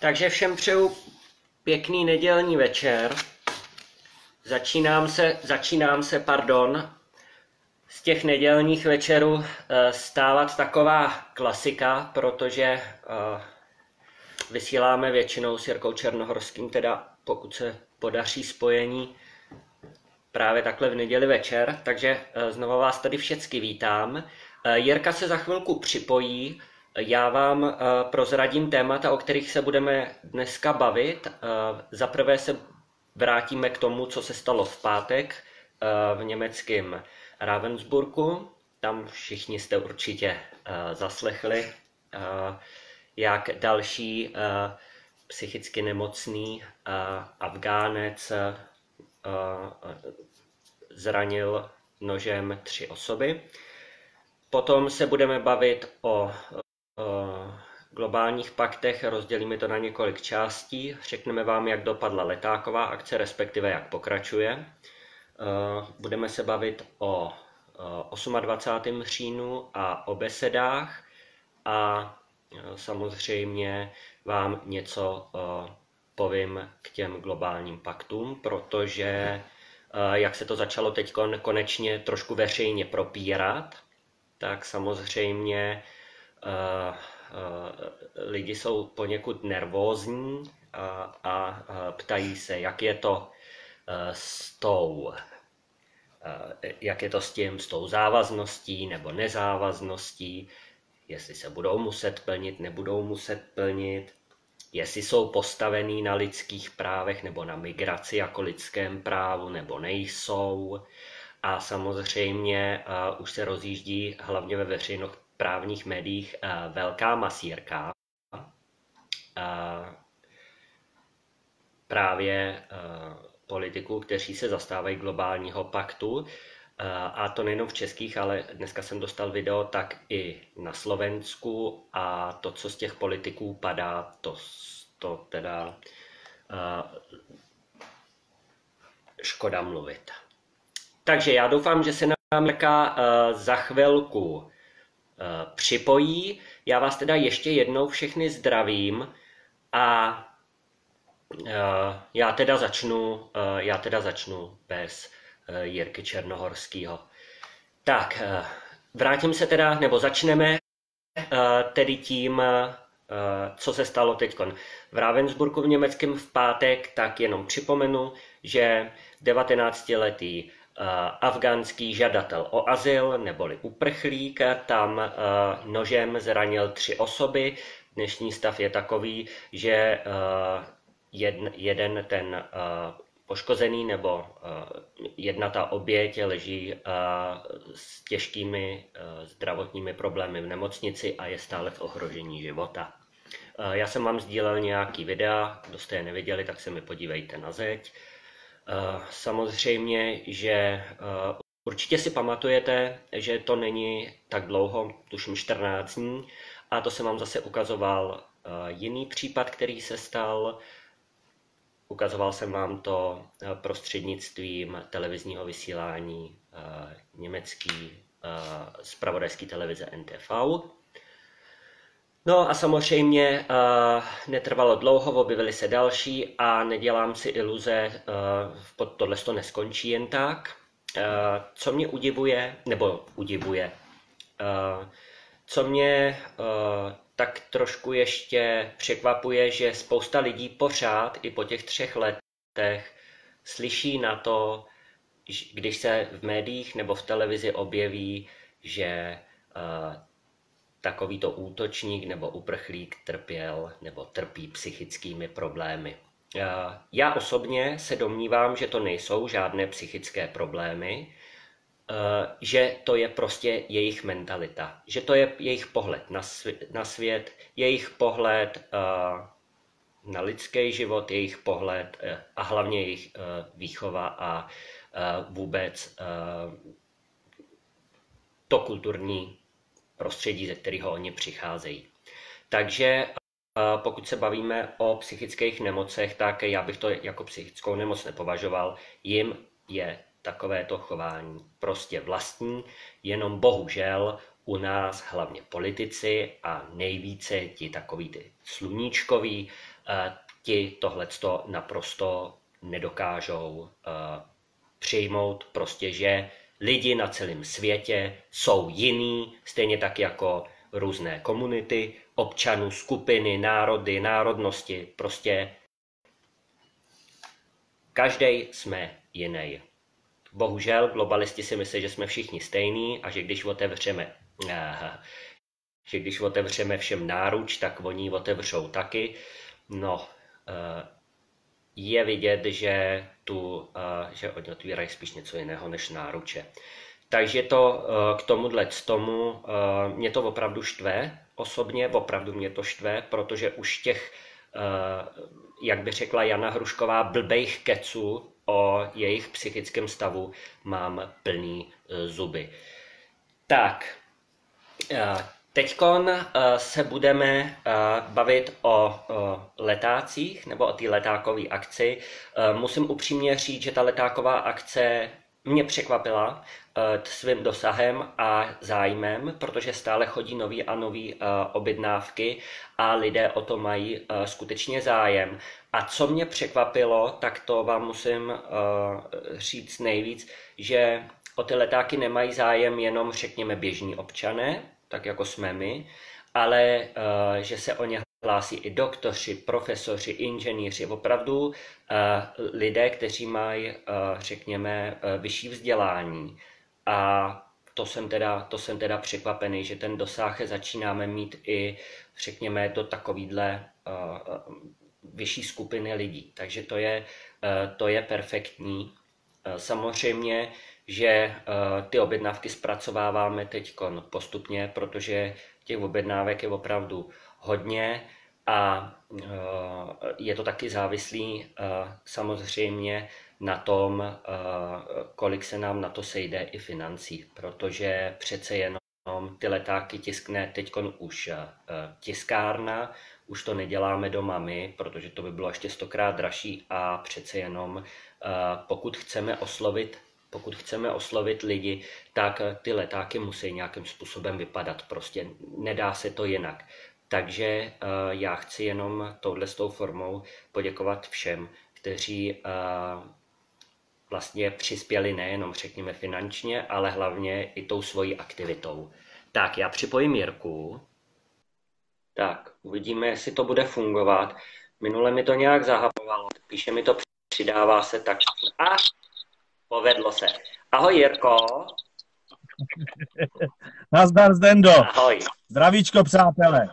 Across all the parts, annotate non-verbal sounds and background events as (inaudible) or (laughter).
Takže všem přeju pěkný nedělní večer. Začínám se, začínám se, pardon, z těch nedělních večerů eh, stávat taková klasika, protože eh, vysíláme většinou s Jirkou Černohorským, teda pokud se podaří spojení právě takhle v neděli večer, takže eh, znovu vás tady všechny vítám. Jirka se za chvilku připojí, já vám uh, prozradím témata, o kterých se budeme dneska bavit. Uh, Za prvé se vrátíme k tomu, co se stalo v pátek uh, v německém Ravensburgu. Tam všichni jste určitě zaslechli, jak další psychicky nemocný Afgánec zranil nožem tři osoby. Potom se budeme bavit o globálních paktech, rozdělíme to na několik částí, řekneme vám, jak dopadla letáková akce, respektive jak pokračuje. Budeme se bavit o 28. říjnu a o besedách a samozřejmě vám něco povím k těm globálním paktům, protože jak se to začalo teď konečně trošku veřejně propírat, tak samozřejmě lidi jsou poněkud nervózní a, a ptají se, jak je to eh, s tou, jak je to s tím, s tou závazností nebo nezávazností, jestli se budou muset plnit, nebudou muset plnit, jestli jsou postavený na lidských právech nebo na migraci jako lidském právu, nebo nejsou. A samozřejmě uh, už se rozjíždí hlavně ve veřejnosti právních médiích eh, velká masírka eh, právě eh, politiků, kteří se zastávají globálního paktu. A to nejenom v českých, ale dneska jsem dostal video, tak i na Slovensku a to, co z těch politiků padá, to, to teda škoda mluvit. Takže já doufám, že se nám jaká za chvilku připojí. Já vás teda ještě jednou všechny zdravím a eh, já teda začnu, eh, já teda začnu bez Jirky Černohorského. Tak, vrátím se teda, nebo začneme tedy tím, co se stalo teď v Ravensburgu v Německém v pátek, tak jenom připomenu, že 19-letý Eh, afgánský žadatel o azyl neboli uprchlík tam eh, nožem zranil tři osoby. Dnešní stav je takový, že eh, jeden ten poškozený nebo jedna ta oběť leží s těžkými zdravotními problémy v nemocnici a je stále v ohrožení života. Já jsem vám sdílel nějaký videa, kdo jste je neviděli, tak se mi podívejte na zeď. Eh, samozřejmě, že eh, určitě si pamatujete, že to není tak dlouho, tuším 14 dní, a to jsem vám zase ukazoval eh, jiný případ, který se stal. Ukazoval jsem vám to prostřednictvím televizního vysílání německý zpravodajský televize NTV. No a samozřejmě uh, netrvalo dlouho, objevily se další a nedělám si iluze, uh, tohle to neskončí jen tak. Uh, co mě udivuje, nebo udivuje, uh, co mě uh, tak trošku ještě překvapuje, že spousta lidí pořád i po těch třech letech slyší na to, když se v médiích nebo v televizi objeví, že takovýto útočník nebo uprchlík trpěl nebo trpí psychickými problémy. Já osobně se domnívám, že to nejsou žádné psychické problémy, že to je prostě jejich mentalita, že to je jejich pohled na svět, na svět jejich pohled na lidský život, jejich pohled a hlavně jejich výchova a vůbec to kulturní prostředí, ze kterého oni přicházejí. Takže pokud se bavíme o psychických nemocech, tak já bych to jako psychickou nemoc nepovažoval. Jim je takovéto chování prostě vlastní, jenom bohužel u nás hlavně politici a nejvíce ti takový ty sluníčkoví ti tohleto naprosto nedokážou přijmout, prostě, že lidi na celém světě jsou jiný, stejně tak jako různé komunity, občanů, skupiny, národy, národnosti, prostě každý jsme jiný. Bohužel globalisti si myslí, že jsme všichni stejní a že když otevřeme že když otevřeme všem náruč, tak oni otevřou taky. No, eh, je vidět, že, tu, eh, že oni otvírají spíš něco jiného než náruče. Takže to eh, k tomuhle tomu mě to opravdu štve, osobně opravdu mě to štve, protože už těch, jak by řekla Jana Hrušková, blbejch keců o jejich psychickém stavu mám plný zuby. Tak, Teď se budeme bavit o letácích nebo o té letákové akci. Musím upřímně říct, že ta letáková akce mě překvapila svým dosahem a zájmem, protože stále chodí nový a nový objednávky a lidé o to mají skutečně zájem. A co mě překvapilo, tak to vám musím říct nejvíc, že o ty letáky nemají zájem jenom, řekněme, běžní občané, tak jako jsme my, ale uh, že se o ně hlásí i doktoři, profesoři, inženýři, opravdu uh, lidé, kteří mají, uh, řekněme, vyšší vzdělání. A to jsem, teda, to jsem teda překvapený, že ten dosah začínáme mít i, řekněme, do takovýhle vyšší skupiny lidí. Takže to je, to je perfektní. Samozřejmě že eh, ty objednávky zpracováváme teď postupně, protože těch objednávek je opravdu hodně a eh, je to taky závislý eh, samozřejmě na tom, kolik se nám na to sejde i financí, protože přece jenom ty letáky tiskne teď už tiskárna, už to neděláme doma my, protože to by bylo ještě stokrát dražší a přece jenom pokud chceme oslovit pokud chceme oslovit lidi, tak ty letáky musí nějakým způsobem vypadat. Prostě nedá se to jinak. Takže eh, já chci jenom touhle s tou formou poděkovat všem, kteří eh, vlastně přispěli nejenom, řekněme, finančně, ale hlavně i tou svojí aktivitou. Tak, já připojím Jirku. Tak, uvidíme, jestli to bude fungovat. Minule mi to nějak zahapovalo, píše mi to, přidává se tak. A Povedlo se. Ahoj Jirko. (laughs) Nazdar Zdendo. Ahoj. Zdravíčko, přátelé.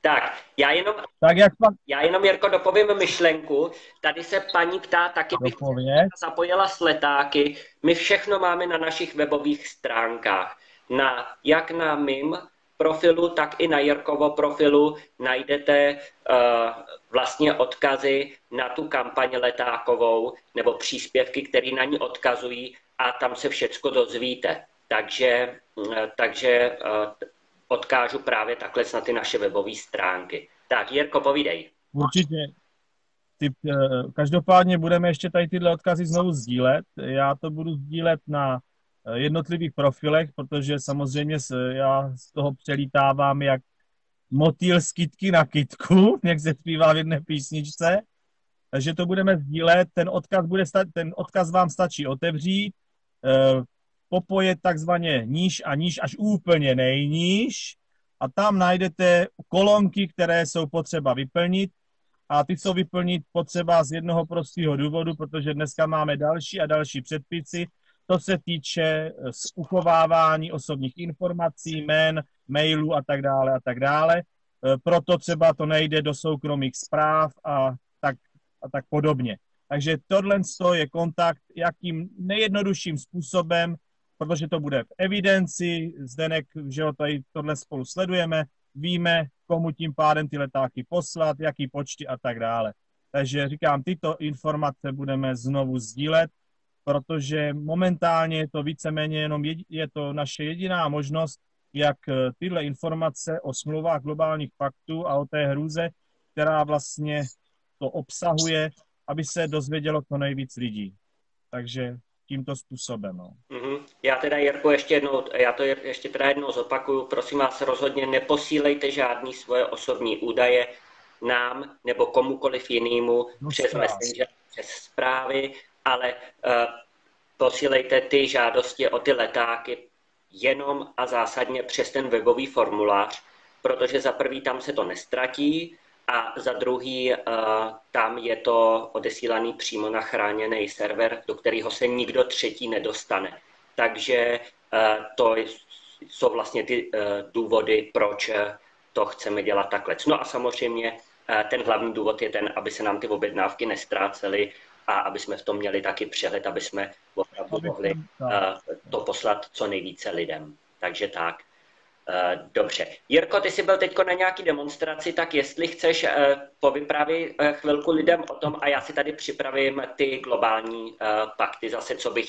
Tak, já jenom, tak jak pak... já jenom, Jirko, dopovím myšlenku. Tady se paní ptá, taky bych zapojila s letáky. My všechno máme na našich webových stránkách. Na, jak na mým profilu, tak i na Jirkovo profilu najdete uh, vlastně odkazy na tu kampaň letákovou nebo příspěvky, které na ní odkazují a tam se všecko dozvíte. Takže, uh, takže uh, odkážu právě takhle na ty naše webové stránky. Tak, Jirko, povídej. Určitě. Ty, každopádně budeme ještě tady tyhle odkazy znovu sdílet. Já to budu sdílet na Eh, jednotlivých profilech, protože samozřejmě já z toho přelítávám jak motýl z kytky na kytku, (laughs) jak se zpívá v jedné písničce. Takže to budeme sdílet, ten odkaz, bude sta- ten odkaz vám stačí otevřít, eh, popojet takzvaně níž a níž až úplně nejníž a tam najdete kolonky, které jsou potřeba vyplnit a ty jsou vyplnit potřeba z jednoho prostého důvodu, protože dneska máme další a další předpisy, to se týče eh, uchovávání osobních informací, jmén, mailů a tak dále a tak dále. Eh, proto třeba to nejde do soukromých zpráv a tak, a tak podobně. Takže tohle je kontakt, jakým nejjednodušším způsobem, protože to bude v evidenci, Zdenek, že ho tady tohle spolu sledujeme, víme, komu tím pádem ty letáky poslat, jaký počty a tak dále. Takže říkám, tyto informace budeme znovu sdílet protože momentálně je to víceméně jenom jedi, je to naše jediná možnost, jak eh, tyhle informace o smlouvách globálních paktů a o té hrůze, která vlastně to obsahuje, aby se dozvědělo to nejvíc lidí. Takže tímto způsobem. No. Mm-hmm. Já teda, Jirko, ještě jednou, já to ještě teda jednou zopakuju, prosím vás, rozhodně neposílejte žádný svoje osobní údaje nám nebo komukoliv jinému no, přes Messenger, přes zprávy, ale uh, posílejte ty žádosti o ty letáky jenom a zásadně přes ten webový formulář, protože za prvý tam se to nestratí a za druhý uh, tam je to odesílaný přímo na chráněný server, do kterého se nikdo třetí nedostane. Takže uh, to jsou vlastně ty důvody, proč to chceme dělat takhle. No a samozřejmě ten hlavní důvod je ten, aby se nám ty objednávky nestrácely a aby jsme v tom měli taky přehled, aby jsme opravdu mohli to poslat co nejvíce lidem. Takže tak. Uh, dobře. Jirko, ty jsi byl teď na nějaký demonstraci, tak jestli chceš, uh, povyprávěj uh, chvilku lidem o tom a já si tady připravím ty globální pakty zase, co bych,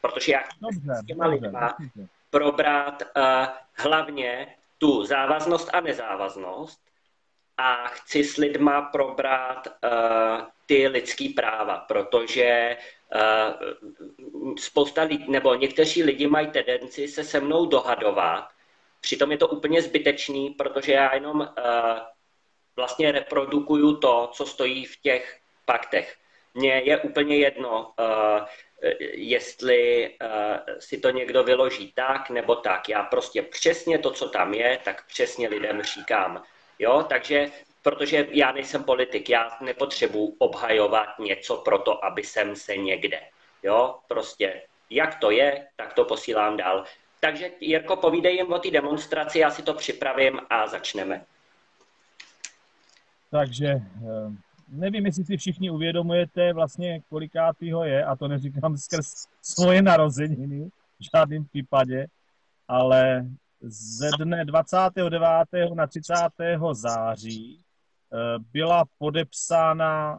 protože já dobře, s těma dobře, lidma dobře. probrat hlavně tu závaznost a nezávaznost a chci s lidma probrat uh, ty lidský práva, protože uh, spousta lidí, nebo někteří lidi mají tendenci se se mnou dohadovat, Přitom je to úplně zbytečný, protože já jenom uh, vlastně reprodukuju to, co stojí v těch paktech. Mně je úplně jedno, uh, jestli uh, si to někdo vyloží tak nebo tak. Já prostě přesně to, co tam je, tak přesně lidem říkám. Jo, takže protože já nejsem politik, já nepotřebuji obhajovat něco pro to, aby jsem se někde. Jo, prostě jak to je, tak to posílám dál. Takže Jirko, povídej jim o té demonstraci, já si to připravím a začneme. Takže eh, nevím, jestli si všichni uvědomujete vlastně, kolikátýho je, a to neříkám skrz svoje narozeniny v žádném případě, ale ze dne 29. na 30. září eh, byla podepsána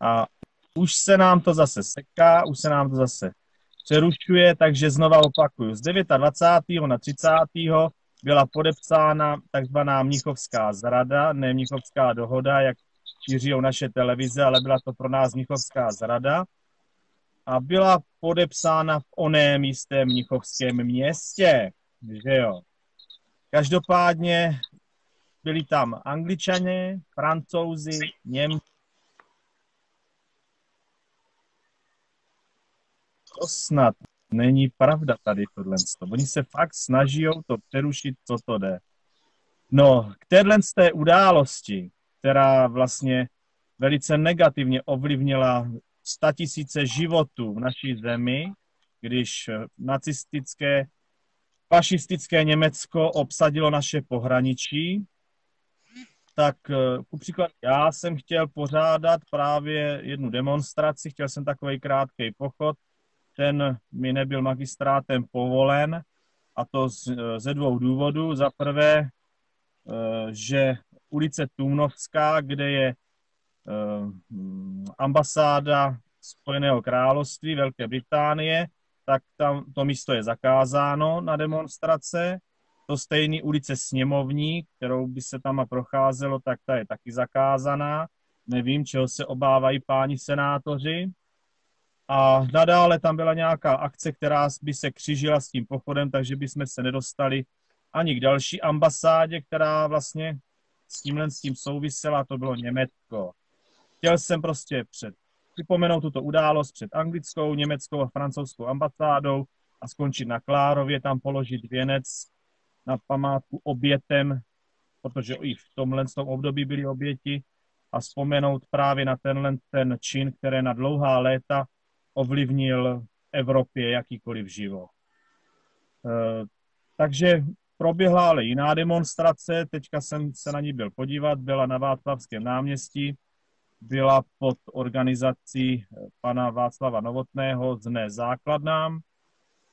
a už se nám to zase seká, už se nám to zase přerušuje, takže znova opakuju. Z 29. na 30. byla podepsána takzvaná Mnichovská zrada, ne Mnichovská dohoda, jak šíří naše televize, ale byla to pro nás Mnichovská zrada. A byla podepsána v oném jistém Mnichovském městě, že jo. Každopádně byli tam angličané, francouzi, Němci, to snad není pravda tady tohle. Oni se fakt snaží to přerušit, co to jde. No, k téhle z té události, která vlastně velice negativně ovlivnila statisíce životů v naší zemi, když nacistické, fašistické Německo obsadilo naše pohraničí, tak eh, ku příklad já jsem chtěl pořádat právě jednu demonstraci, chtěl jsem takový krátký pochod ten mi nebyl magistrátem povolen a to z, ze dvou důvodů. Za prvé, eh, že ulice Tumnovská, kde je eh, ambasáda Spojeného království Velké Británie, tak tam to místo je zakázáno na demonstrace. To stejný ulice Sněmovní, kterou by se tam procházelo, tak ta je taky zakázaná. Nevím, čeho se obávají páni senátoři. A nadále tam byla nějaká akce, která by se křížila s tím pochodem, takže bychom se nedostali ani k další ambasádě, která vlastně s tímhle s tím souvisela, to bylo Německo. Chtěl jsem prostě před, připomenout tuto událost před anglickou, německou a francouzskou ambasádou a skončit na Klárově, tam položit věnec na památku obětem, protože i v tomhle tom období byly oběti a vzpomenout právě na tenhle ten čin, který na dlouhá léta ovlivnil Evropě jakýkoliv život. Eh, takže proběhla ale jiná demonstrace, teďka jsem se na ní byl podívat, byla na Václavském náměstí, byla pod organizací pana Václava Novotného z Ne základnám,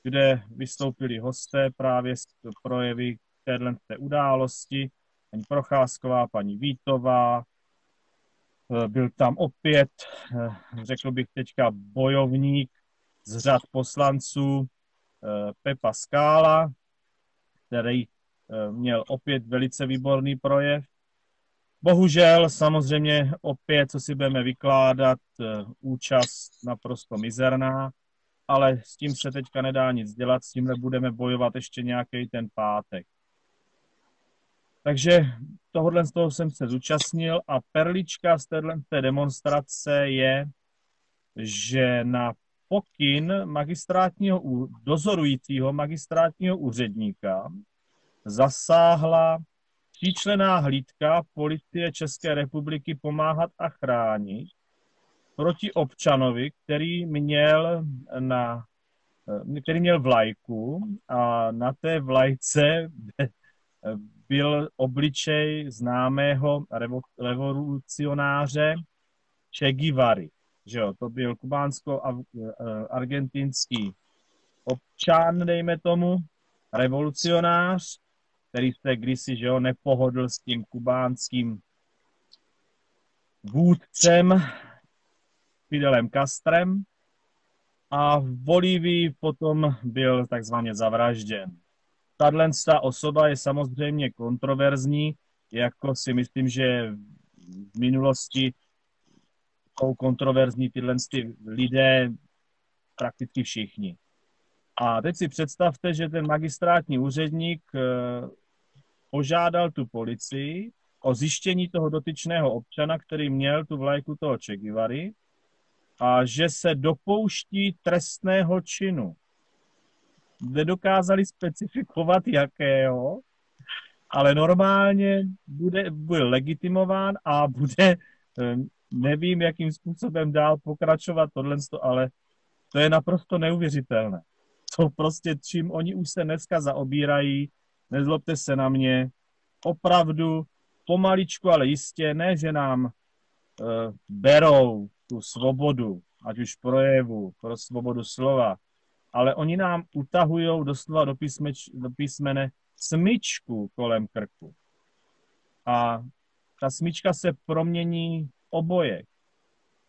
kde vystoupili hosté právě z projevy téhle té události, paní Procházková, paní Vítová, Eh, byl tam opět, eh, řekl bych teďka, bojovník z řad poslanců eh, Pepa Skála, který měl opět velice výborný projev. Bohužel samozřejmě opět, co si budeme vykládat, účast naprosto mizerná, ale s tím se teďka nedá nic dělat, s tímhle budeme bojovat ještě nějaký ten pátek. Takže tohohle z toho jsem se zúčastnil a perlička z téhle té demonstrace je, že na pokyn magistrátního, dozorujícího magistrátního úředníka zasáhla tříčlená hlídka policie České republiky pomáhat a chránit proti občanovi, který měl na který měl vlajku a na té vlajce (laughs) byl obličej známého revolucionáře Che Guevary. Že jo, to byl kubánsko-argentinský občan, dejme tomu, revolucionář, který se kdysi, že jo, nepohodl s tím kubánským vůdcem Fidelem Castrem a v Bolívii potom byl takzvaně zavražděn. Tahle osoba je samozřejmě kontroverzní, jako si myslím, že v minulosti jsou kontroverzní tyhle ty lidé prakticky všichni. A teď si představte, že ten magistrátní úředník eh, požádal tu policii o zjištění toho dotyčného občana, který měl tu vlajku toho Che Guevary, a že se dopouští trestného činu. Nedokázali specifikovat jakého, ale normálně bude, bude legitimován a bude, eh, nevím, jakým způsobem dál pokračovat tohle, ale to je naprosto neuvěřitelné. To prostě, čím oni už se dneska zaobírají, nezlobte se na mě, opravdu pomaličku, ale jistě, ne, že nám uh, berou tu svobodu, ať už projevu, pro svobodu slova, ale oni nám utahují doslova do, písmeč, do písmene smyčku kolem krku. A ta smyčka se promění v obojek,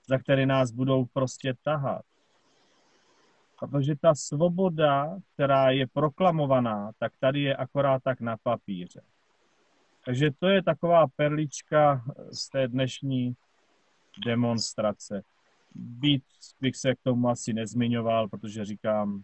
za které nás budou prostě tahat. Protože ta svoboda, která je proklamovaná, tak tady je akorát tak na papíře. Takže to je taková perlička z té dnešní demonstrace. Být bych se k tomu asi nezmiňoval, protože říkám,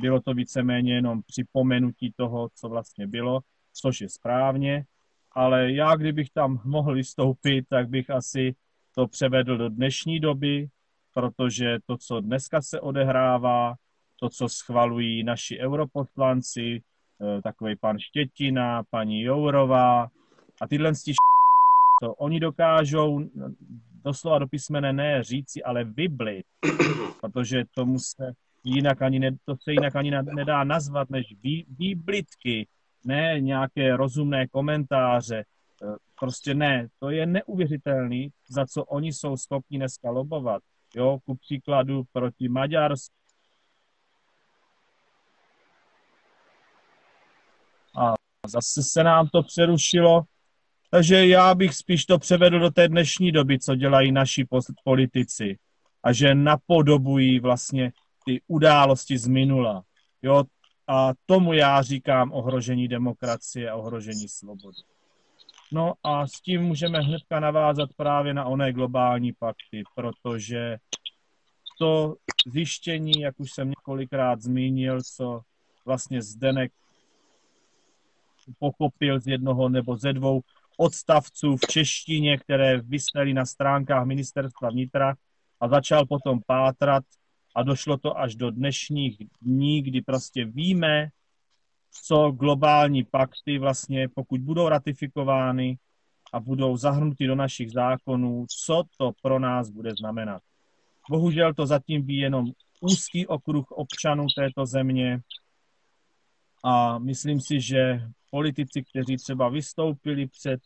bylo to víceméně jenom připomenutí toho, co vlastně bylo, což je správně, ale já, kdybych tam mohl vystoupit, tak bych asi to převedl do dnešní doby, protože to, co dneska se odehrává, to, co schvalují naši europoslanci, eh, takový pan Štětina, paní Jourová a tyhle to oni dokážou doslova do písmene ne říci, ale vyblit, (coughs) protože tomu se jinak ani ne, to se jinak ani nedá nazvat než vý, výblitky, ne nějaké rozumné komentáře. E, prostě ne, to je neuvěřitelný, za co oni jsou schopni dneska lobovat. Jo, ku příkladu proti Maďarsku. A zase se nám to přerušilo. Takže já bych spíš to převedl do té dnešní doby, co dělají naši politici. A že napodobují vlastně ty události z minula. Jo? A tomu já říkám ohrožení demokracie a ohrožení svobody. No a s tím můžeme hnedka navázat právě na oné globální pakty, protože to zjištění, jak už jsem několikrát zmínil, co vlastně Zdenek pochopil z jednoho nebo ze dvou odstavců v češtině, které vysneli na stránkách ministerstva vnitra a začal potom pátrat a došlo to až do dnešních dní, kdy prostě víme, co globální pakty vlastně, pokud budou ratifikovány a budou zahrnuty do našich zákonů, co to pro nás bude znamenat. Bohužel to zatím ví jenom úzký okruh občanů této země a myslím si, že politici, kteří třeba vystoupili před,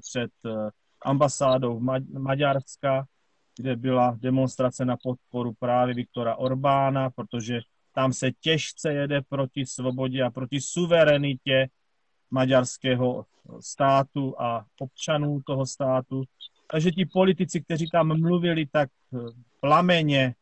před eh, ambasádou Maďarska, kde byla demonstrace na podporu právě Viktora Orbána, protože tam se těžce jede proti svobodě a proti suverenitě maďarského státu a občanů toho státu. Takže ti politici, kteří tam mluvili tak eh, plameně,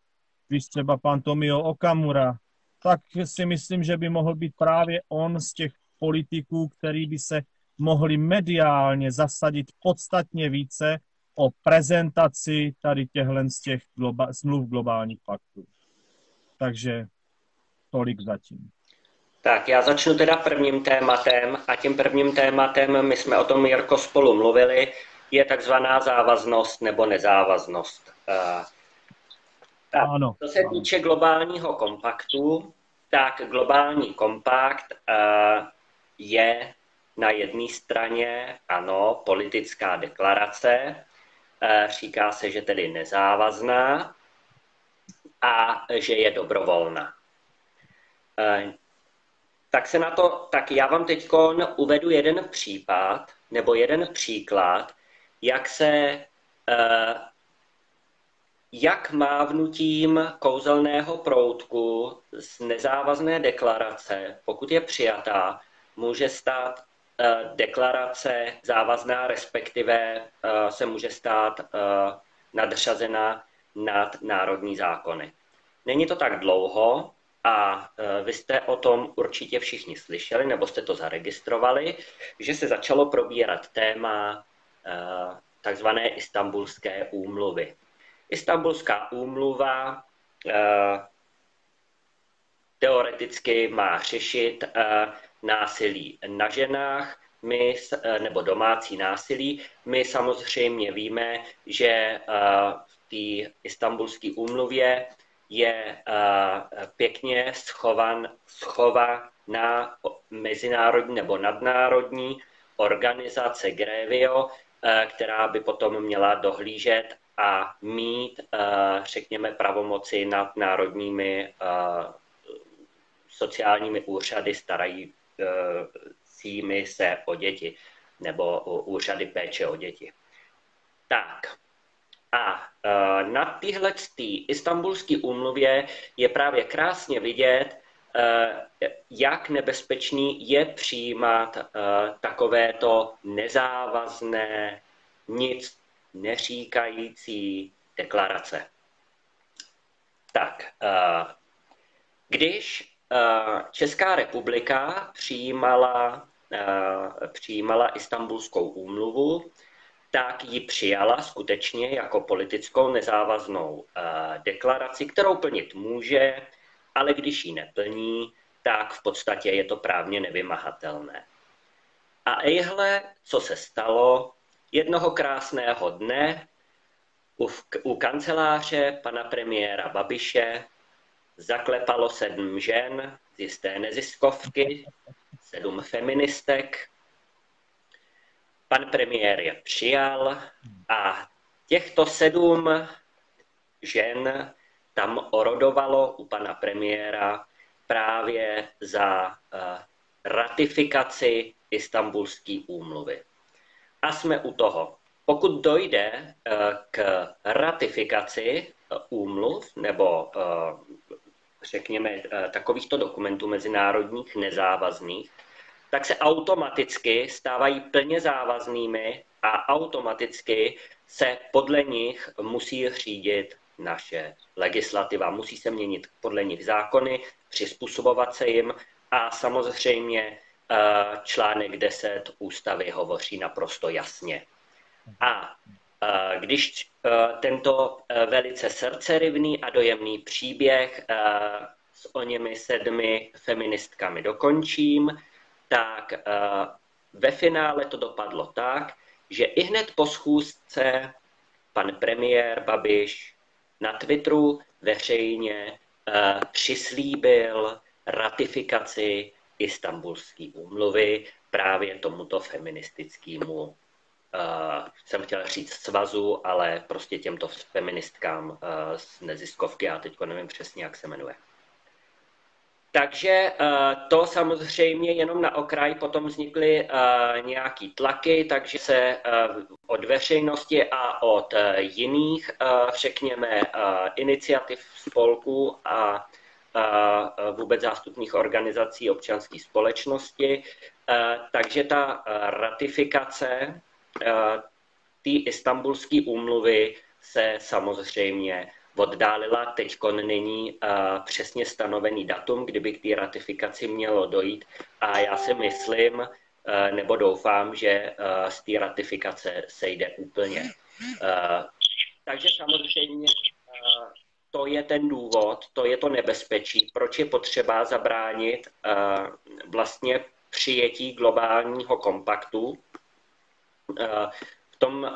víš třeba pan Tomio Okamura, tak si myslím, že by mohl být právě on z těch politiků, který by se mohli mediálně zasadit podstatně více o prezentaci tady těchhle z těch globa- smluv globálních paktů. Takže tolik zatím. Tak já začnu teda prvním tématem a tím prvním tématem, my jsme o tom, Jirko, spolu mluvili, je takzvaná závaznost nebo nezávaznost. Uh, tak, ano, co se ano. týče globálního kompaktu, tak globální kompakt uh, je na jedné straně, ano, politická deklarace, uh, říká se, že tedy nezávazná a že je dobrovolná. Uh, tak se na to, tak já vám teď uvedu jeden případ, nebo jeden příklad, jak se jak mávnutím kouzelného proutku z nezávazné deklarace, pokud je přijatá, může stát eh, deklarace závazná, respektive eh, se může stát eh, nadřazená nad národní zákony. Není to tak dlouho a vy jste o tom určitě všichni slyšeli, nebo jste to zaregistrovali, že se začalo probírat téma takzvané istambulské úmluvy. Istambulská úmluva eh, teoreticky má řešit násilí na ženách, my, nebo domácí násilí. My samozřejmě víme, že v té istambulské úmluvě je pěkně schovan, schova na mezinárodní nebo nadnárodní organizace Grevio, která by potom měla dohlížet a mít, eh, řekněme, pravomoci nad národními eh, sociálními úřady starajícími eh, se o děti nebo úřady péče o děti. Tak, a na téhle istambulské úmluvě je právě krásně vidět, jak nebezpečný je přijímat takovéto nezávazné, nic neříkající deklarace. Tak, když Česká republika přijímala, přijímala Istanbulskou úmluvu, tak ji přijala skutečně jako politickou nezávaznou deklaraci, kterou plnit může, ale když ji neplní, tak v podstatě je to právně nevymahatelné. A ejhle, co se stalo, Jednoho krásného dne u, u kanceláře pana premiéra Babiše zaklepalo sedm žen z jisté neziskovky, sedm feministek. Pan premiér je přijal a těchto sedm žen tam orodovalo u pana premiéra právě za uh, ratifikaci Istanbulské úmluvy. A jsme u toho. Pokud dojde eh, k ratifikaci eh, úmluv nebo eh, řekněme takovýchto dokumentů mezinárodních nezávazných, tak se automaticky stávají plně závaznými a automaticky se podle nich musí řídit naše legislativa. Musí se měnit podle nich zákony, přizpůsobovat se jim a samozřejmě článek 10 ústavy hovoří naprosto jasně. A když tento velice srdcerivný a dojemný příběh s o němi sedmi feministkami dokončím, tak ve finále to dopadlo tak, že i hned po schůzce pan premiér Babiš na Twitteru veřejně přislíbil ratifikaci istambulské úmluvy právě tomuto feministickému, uh, jsem chtěl říct svazu, ale prostě těmto feministkám z neziskovky, já teď nevím přesně, jak se jmenuje. Takže uh, to samozřejmě jenom na okraj potom vznikly uh, nějaký tlaky, takže se uh, od veřejnosti a od jiných, řekněme, iniciativ spolků a vůbec zástupných organizací občanské společnosti. Takže ta ratifikace té istambulské úmluvy se samozřejmě oddálila. Teď není přesně stanovený datum, kdyby k té ratifikaci mělo dojít. A já si myslím, nebo doufám, že z té ratifikace sejde úplně. Takže samozřejmě to je ten důvod, to je to nebezpečí, proč je potřeba zabránit vlastně přijetí globálního kompaktu tom,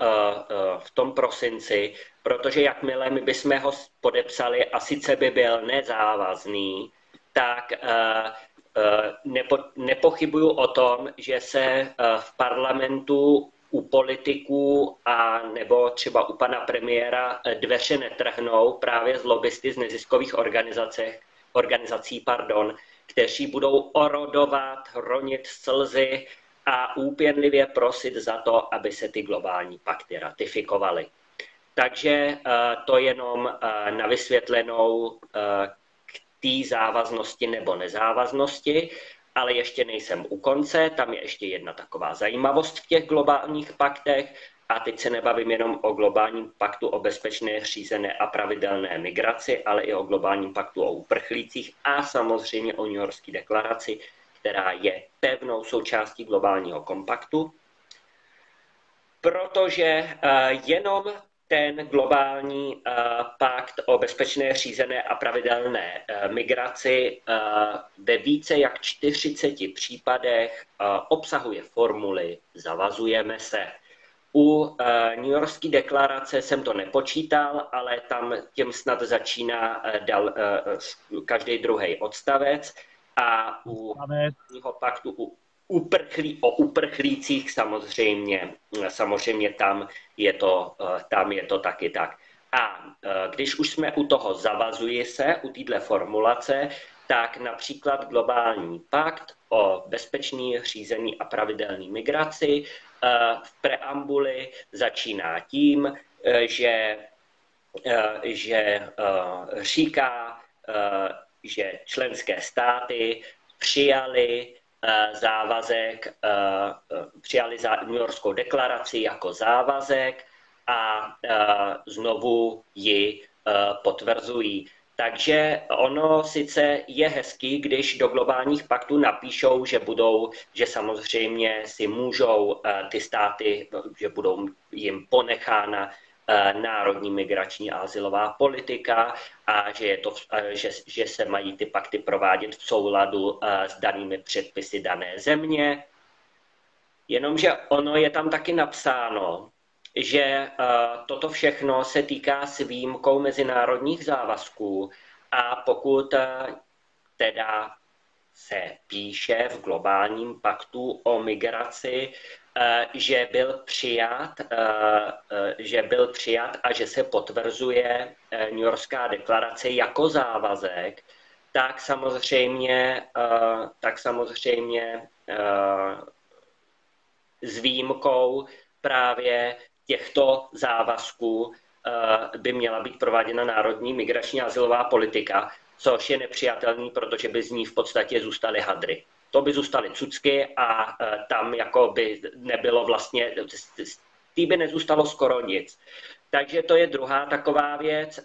v tom prosinci, protože jakmile my bychom ho podepsali a sice by byl nezávazný, tak nepo, nepochybuju o tom, že se v parlamentu u politiků a nebo třeba u pana premiéra eh, dveře netrhnou právě z lobbysty z neziskových organizací, organizací pardon, kteří budou orodovat, ronit slzy a úpěnlivě prosit za to, aby se ty globální pakty ratifikovaly. Takže eh, to jenom eh, na vysvětlenou k té závaznosti nebo nezávaznosti ale ještě nejsem u konce, tam je ještě jedna taková zajímavost v těch globálních paktech, a teď se nebavím jenom o globálním paktu o bezpečné, řízené a pravidelné migraci, ale i o globálním paktu o uprchlících a samozřejmě o New Yorkské deklaraci, která je pevnou součástí globálního kompaktu. Protože eh, jenom ten globální uh, pakt o bezpečné, řízené a pravidelné uh, migraci ve více jak 40 případech obsahuje formuly zavazujeme se. U New Yorkské deklarace jsem to nepočítal, ale tam těm snad začíná každý druhý odstavec a u paktu u uprchlí, o uprchlících samozřejmě, samozřejmě tam je to, eh, tam je to taky tak. A eh, když už jsme u toho zavazuji se, u této formulace, tak například globální pakt o bezpečný, řízený a pravidelný migraci eh, v preambuli začíná tím, že, že říká, že členské státy přijali Eh, závazek, eh, eh, přijali New Yorkskou deklaraci jako závazek a znovu ji potvrzují. Takže ono sice je hezký, když do globálních paktů napíšou, že budou, že samozřejmě si můžou ty státy, že budou jim ponechána Eh, národní migrační a asilová politika a že, je to, že, že se mají ty pakty provádět v souladu s danými předpisy dané země. Jenomže ono je tam taky napsáno, že toto všechno se týká s výjimkou mezinárodních závazků a pokud teda se píše v globálním paktu o migraci, že byl přijat, eh, eh, že byl přijat a že se potvrzuje New Yorkská deklarace jako závazek, tak samozřejmě, tak samozřejmě s výjimkou právě těchto závazků by měla být prováděna národní migrační a azylová politika, což je nepřijatelný, protože by z ní v podstatě zůstaly hadry to by zůstaly cucky a e, tam jako by nebylo vlastně, tý by nezůstalo skoro nic. Takže to je druhá taková věc, e,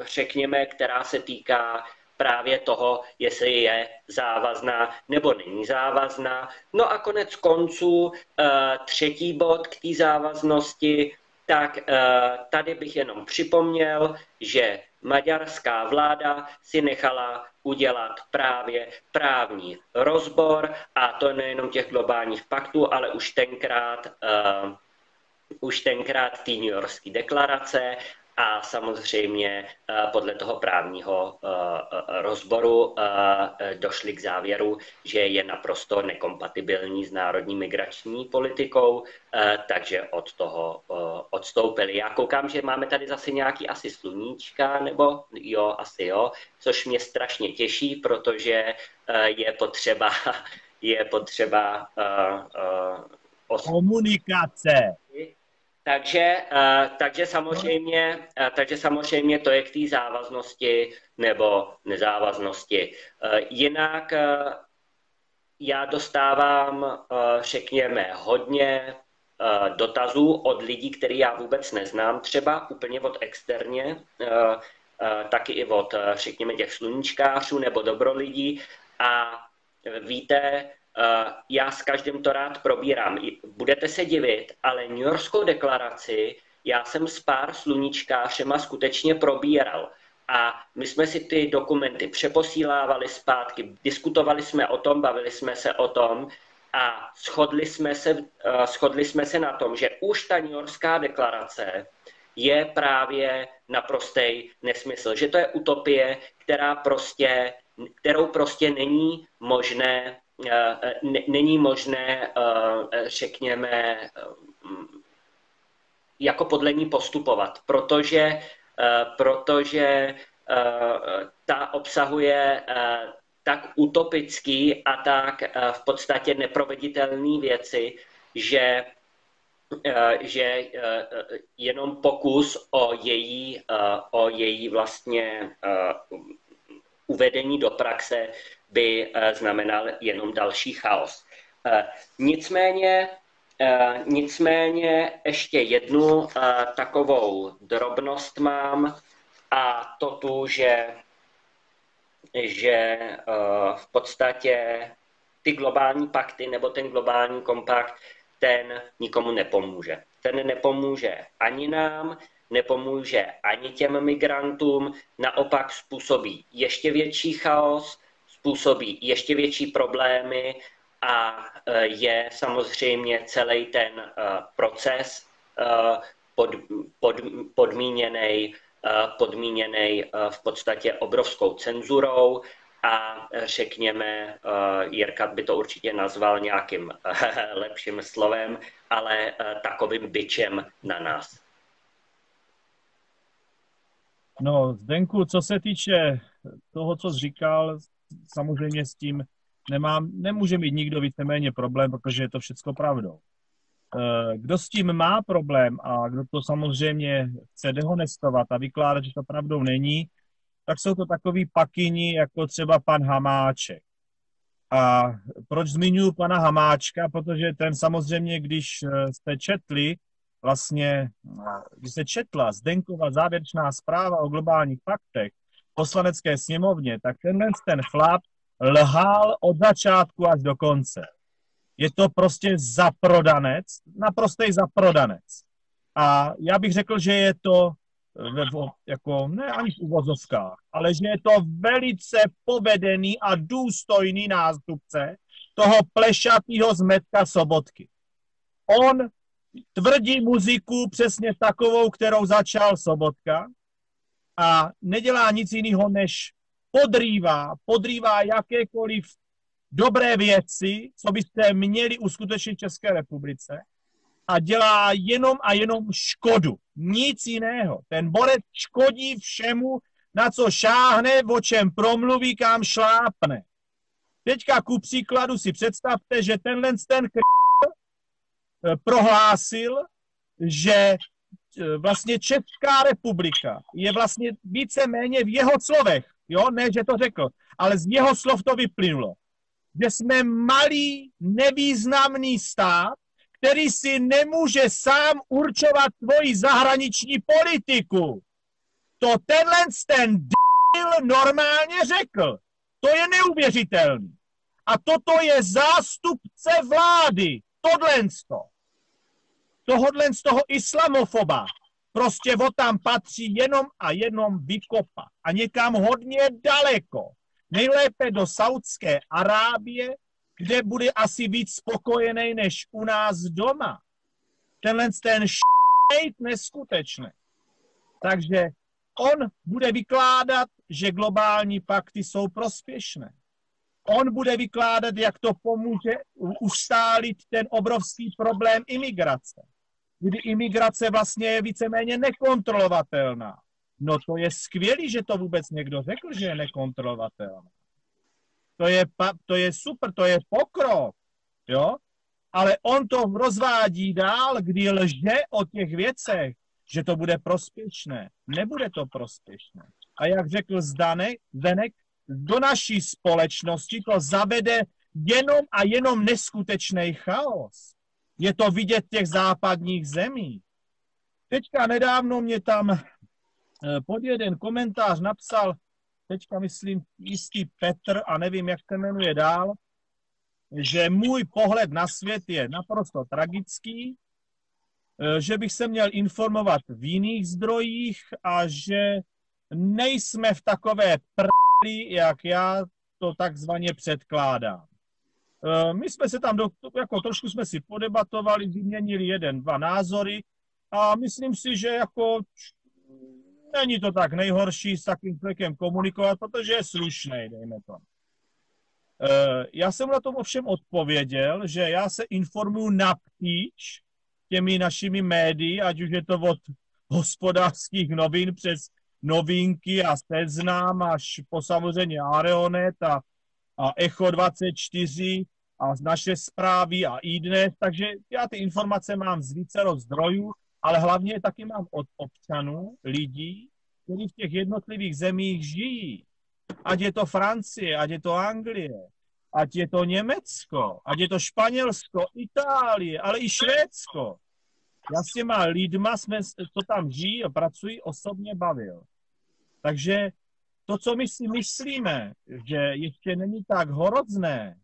řekněme, která se týká právě toho, jestli je závazná nebo není závazná. No a konec konců e, třetí bod k té závaznosti, tak tady bych jenom připomněl, že maďarská vláda si nechala udělat právě právní rozbor a to nejenom těch globálních paktů, ale už tenkrát uh, už tenkrát té New Yorkské deklarace a samozřejmě eh, podle toho právního eh, rozboru eh, došli k závěru, že je naprosto nekompatibilní s národní migrační politikou, takže od toho odstoupili. Já koukám, že máme tady zase nějaký asi sluníčka, nebo jo, asi jo, což mě strašně těší, protože je potřeba (laughs) je potřeba uh, uh, komunikace takže, uh, takže, samozřejmě, uh, takže samozřejmě to je k té závaznosti nebo nezávaznosti. Uh, jinak já dostávám, řekněme, hodně dotazů od lidí, který já vůbec neznám, třeba úplně od externě, taky i od, řekněme, těch sluníčkářů nebo dobrolidí. A víte, Eh, já s každým to rád probírám. Budete se divit, ale New Yorkskou deklaraci já jsem s pár sluníčkářema skutečně probíral. A my jsme si ty dokumenty přeposílávali zpátky, diskutovali jsme o tom, bavili jsme se o tom a shodli jsme se, uh, shodli jsme se na tom, že už ta New Yorkská deklarace je právě naprostý nesmysl. Že to je utopie, která prostě, kterou prostě není možné, není možné, uh, řekněme, jako podle ní postupovat, protože Eh, protože eh, ta obsahuje eh, tak utopický a tak v podstatě neproveditelné věci, že že jenom pokus o její, o její vlastně uvedení do praxe by znamenal jenom další chaos. Nicméně Eh, nicméně ještě jednu eh, takovou drobnost mám a to tu, že, že eh, v podstatě ty globální pakty nebo ten globální kompakt, ten nikomu nepomůže. Ten nepomůže ani nám, nepomůže ani těm migrantům, naopak způsobí ještě větší chaos, způsobí ještě větší problémy a e, je samozřejmě celý ten e, proces e, pod, pod, podmíněný podmíněný v podstatě obrovskou cenzurou a řekněme, Jirka by to určitě nazval nějakým (laughs) lepším slovem, ale takovým byčem na nás. No, Zdenku, co se týče toho, co jsi říkal, samozřejmě s tím nemám, nemůže mít nikdo víceméně problém, protože je to všechno pravdou. Eh, kdo s tím má problém a kdo to samozřejmě chce dehonestovat a vykládat, že to pravdou není, tak jsou to takový pakyni, jako třeba pan Hamáček. A proč zmiňuji pana Hamáčka? Protože ten samozřejmě, když eh, jste četli, vlastně, když se četla Zdenkova závěrečná zpráva o globálních faktech poslanecké sněmovně, tak tenhle ten chlap lhal od začátku až do konce. Je to prostě zaprodanec, naprostý zaprodanec. A já bych řekl, že je to ve, jako, ne ani v uvozovkách, ale že je to velice povedený a důstojný nástupce toho plešatého zmetka Sobotky. On tvrdí muziku přesně takovou, kterou začal Sobotka a nedělá nic jiného, než podrývá, podrývá jakékoliv dobré věci, co byste měli uskutečnit v České republice a dělá jenom a jenom škodu. Nic jiného. Ten borec škodí všemu, na co šáhne, o čem promluví, kam šlápne. Teďka ku příkladu si představte, že tenhle ten eh, prohlásil, že vlastně Česká republika je vlastně více-méně v jeho slovech Jo, ne, že to řekl, ale z jeho slov to vyplynulo. Že jsme malý, nevýznamný stát, který si nemůže sám určovat svoji zahraniční politiku. To tenhle ten d***il normálně řekl. To je neuvěřitelný. A toto je zástupce vlády. Tohle to. Tohodle z toho islamofoba Prostě o tam patří jenom a jenom vykopat. A někam hodně daleko. Nejlépe do Saudské Arábie, kde bude asi víc spokojený než u nás doma. Tenhle ten šejt neskutečný. Takže on bude vykládat, že globální pakty jsou prospěšné. On bude vykládat, jak to pomůže ustálit ten obrovský problém imigrace kdy imigrace vlastně je víceméně nekontrolovatelná. No to je skvělý, že to vůbec někdo řekl, že je nekontrolovatelná. To je, to je super, to je pokrok, jo? Ale on to rozvádí dál, kdy lže o těch věcech, že to bude prospěšné. Nebude to prospěšné. A jak řekl Zdanek, Zdenek, do naší společnosti to zavede jenom a jenom neskutečný chaos. Je to vidět v těch západních zemí. Teďka nedávno mě tam eh, pod jeden komentář napsal, teďka myslím jistý Petr a nevím, jak se jmenuje dál, že můj pohled na svět je naprosto tragický eh, že bych se měl informovat v jiných zdrojích a že nejsme v takové prli, jak já to takzvaně předkládám. Eh, my jsme se tam, do, jako trošku jsme si podebatovali, vyměnili jeden, dva názory a myslím si, že jako není to tak nejhorší s takým člověkem komunikovat, protože je slušný, dejme to. Eh, já jsem na tom ovšem odpověděl, že já se informuji napříč těmi našimi médii, ať už je to od hospodářských novin přes novinky a seznám až po samozřejmě Areonet a, a Echo 24 a z naše zprávy a iDnes, takže já ty informace mám z více zdrojů, ale hlavně taky mám od občanů, lidí, kteří v těch jednotlivých zemích žijí. Ať je to Francie, ať je to Anglie, ať je to Německo, ať je to Španělsko, Itálie, ale i Švédsko. Já s těma lidma, jsme, co tam žijí a pracují, osobně bavil. Takže to, co my si myslíme, že ještě není tak horozné,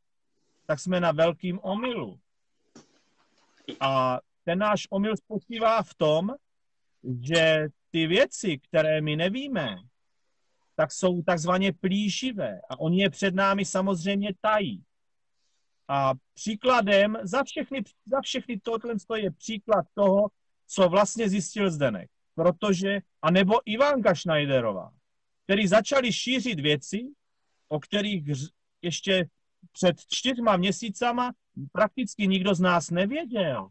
tak jsme na velkým omylu. A ten náš omyl spočívá v tom, že ty věci, které my nevíme, tak jsou takzvaně plíživé a oni je před námi samozřejmě tají. A příkladem za všechny, za všechny tohle je příklad toho, co vlastně zjistil Zdenek. Protože, a nebo Ivanka Schneiderová, který začali šířit věci, o kterých ještě před čtyřma měsícama prakticky nikdo z nás nevěděl.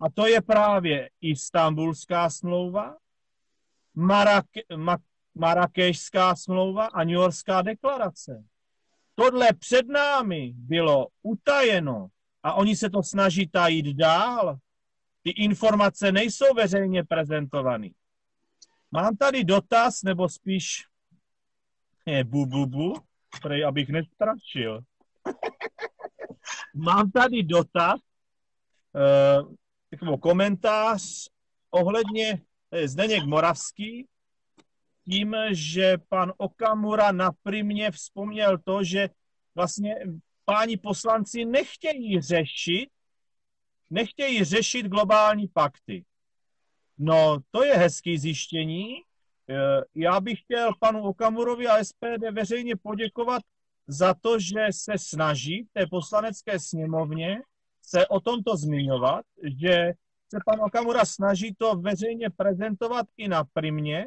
A to je právě Istanbulská smlouva, Marake, Ma, smlouva a New Yorkská deklarace. Tohle před námi bylo utajeno a oni se to snaží tajit dál. Ty informace nejsou veřejně prezentované. Mám tady dotaz, nebo spíš je, bu, bu, bu, prej, abych nestrašil. Mám tady dotaz, takový komentář ohledně eh, Zdeněk Moravský, tím, že pan Okamura naprimě vzpomněl to, že vlastně páni poslanci nechtějí řešit, nechtějí řešit globální pakty. No, to je hezký zjištění. Eh, já bych chtěl panu Okamurovi a SPD veřejně poděkovat za to, že se snaží v té poslanecké sněmovně se o tomto zmiňovat, že se pan Okamura snaží to veřejně prezentovat i na primě,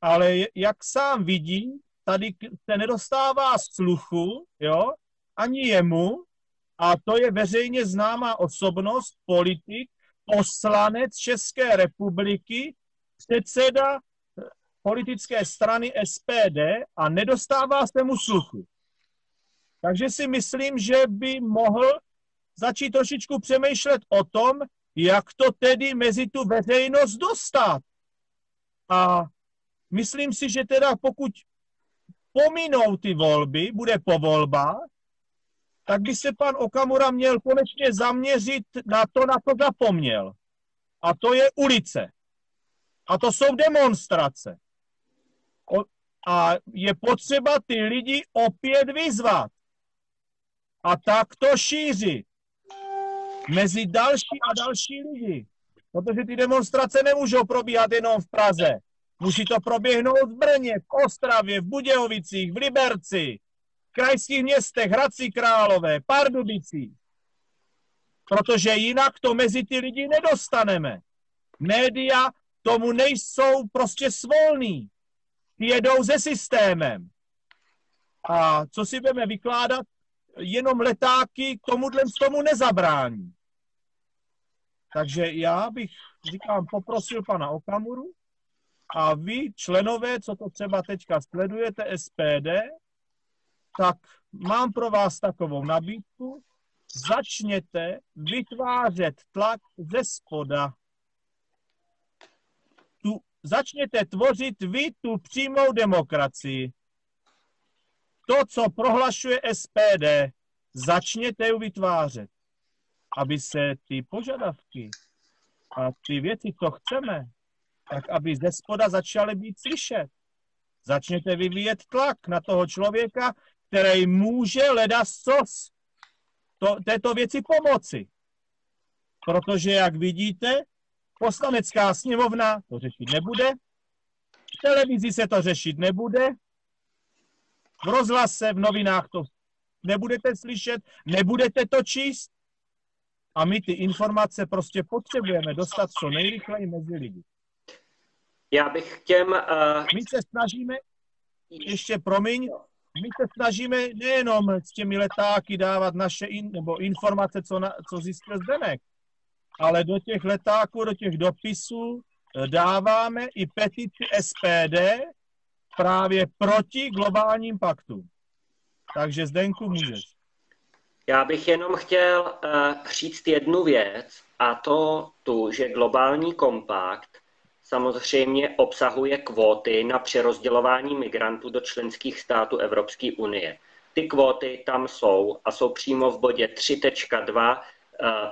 ale jak sám vidí, tady se nedostává sluchu, jo, ani jemu, a to je veřejně známá osobnost, politik, poslanec České republiky, předseda politické strany SPD a nedostává se mu sluchu. Takže si myslím, že by mohl začít trošičku přemýšlet o tom, jak to tedy mezi tu veřejnost dostat. A myslím si, že teda pokud pominou ty volby, bude po volbách, tak by se pan Okamura měl konečně zaměřit na to, na co zapomněl. A to je ulice. A to jsou demonstrace. A je potřeba ty lidi opět vyzvat. A tak to šířit mezi další a další lidi. Protože ty demonstrace nemůžou probíhat jenom v Praze. Musí to proběhnout v Brně, v Ostravě, v Budějovicích, v Liberci, v krajských městech, Hradci Králové, Pardubicích. Protože jinak to mezi ty lidi nedostaneme. Média tomu nejsou prostě svolní. Jedou se systémem. A co si budeme vykládat, jenom letáky tomuhle tomu nezabrání. Takže já bych, říkám, poprosil pana Okamuru a vy, členové, co to třeba teďka sledujete, SPD, tak mám pro vás takovou nabídku. Začněte vytvářet tlak ze spoda. Začněte tvořit vy tu přímou demokracii. To, co prohlašuje SPD, začněte ju vytvářet aby se ty požadavky a ty věci, co chceme, tak aby ze spoda začaly být slyšet. Začněte vyvíjet tlak na toho člověka, který může leda sos to, této věci pomoci. protože, jak vidíte, poslanecká sněmovna to řešit nebude, v televizi se to řešit nebude, v rozhlase, v novinách to nebudete slyšet, nebudete to číst a my ty informace prostě potřebujeme dostat co nejrychleji mezi lidi. Já bych těm... Uh... My se snažíme, ještě promiň, my se snažíme nejenom s těmi letáky dávat naše in, nebo informace, co, na, co zjistil Zdenek, ale do těch letáků, do těch dopisů eh, dáváme i petici SPD právě proti globálním paktům. Takže Zdenku můžeš. Já bych jenom chtěl uh, říct jednu věc, a to tu, že globální kompakt samozřejmě obsahuje kvóty na přerozdělování migrantů do členských států Evropské unie. Ty kvóty tam jsou a jsou přímo v bodě 3.2 eh,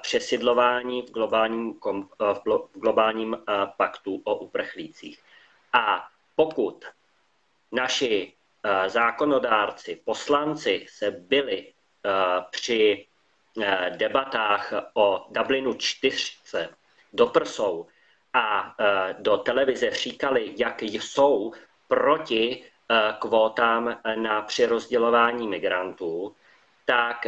přesidlování v globálním, eh, v globálním eh, paktu o uprchlících. A pokud naši zákonodárci, poslanci se byli při debatách o Dublinu 4 do prsou a do televize říkali, jak jsou proti kvótám na přerozdělování migrantů, tak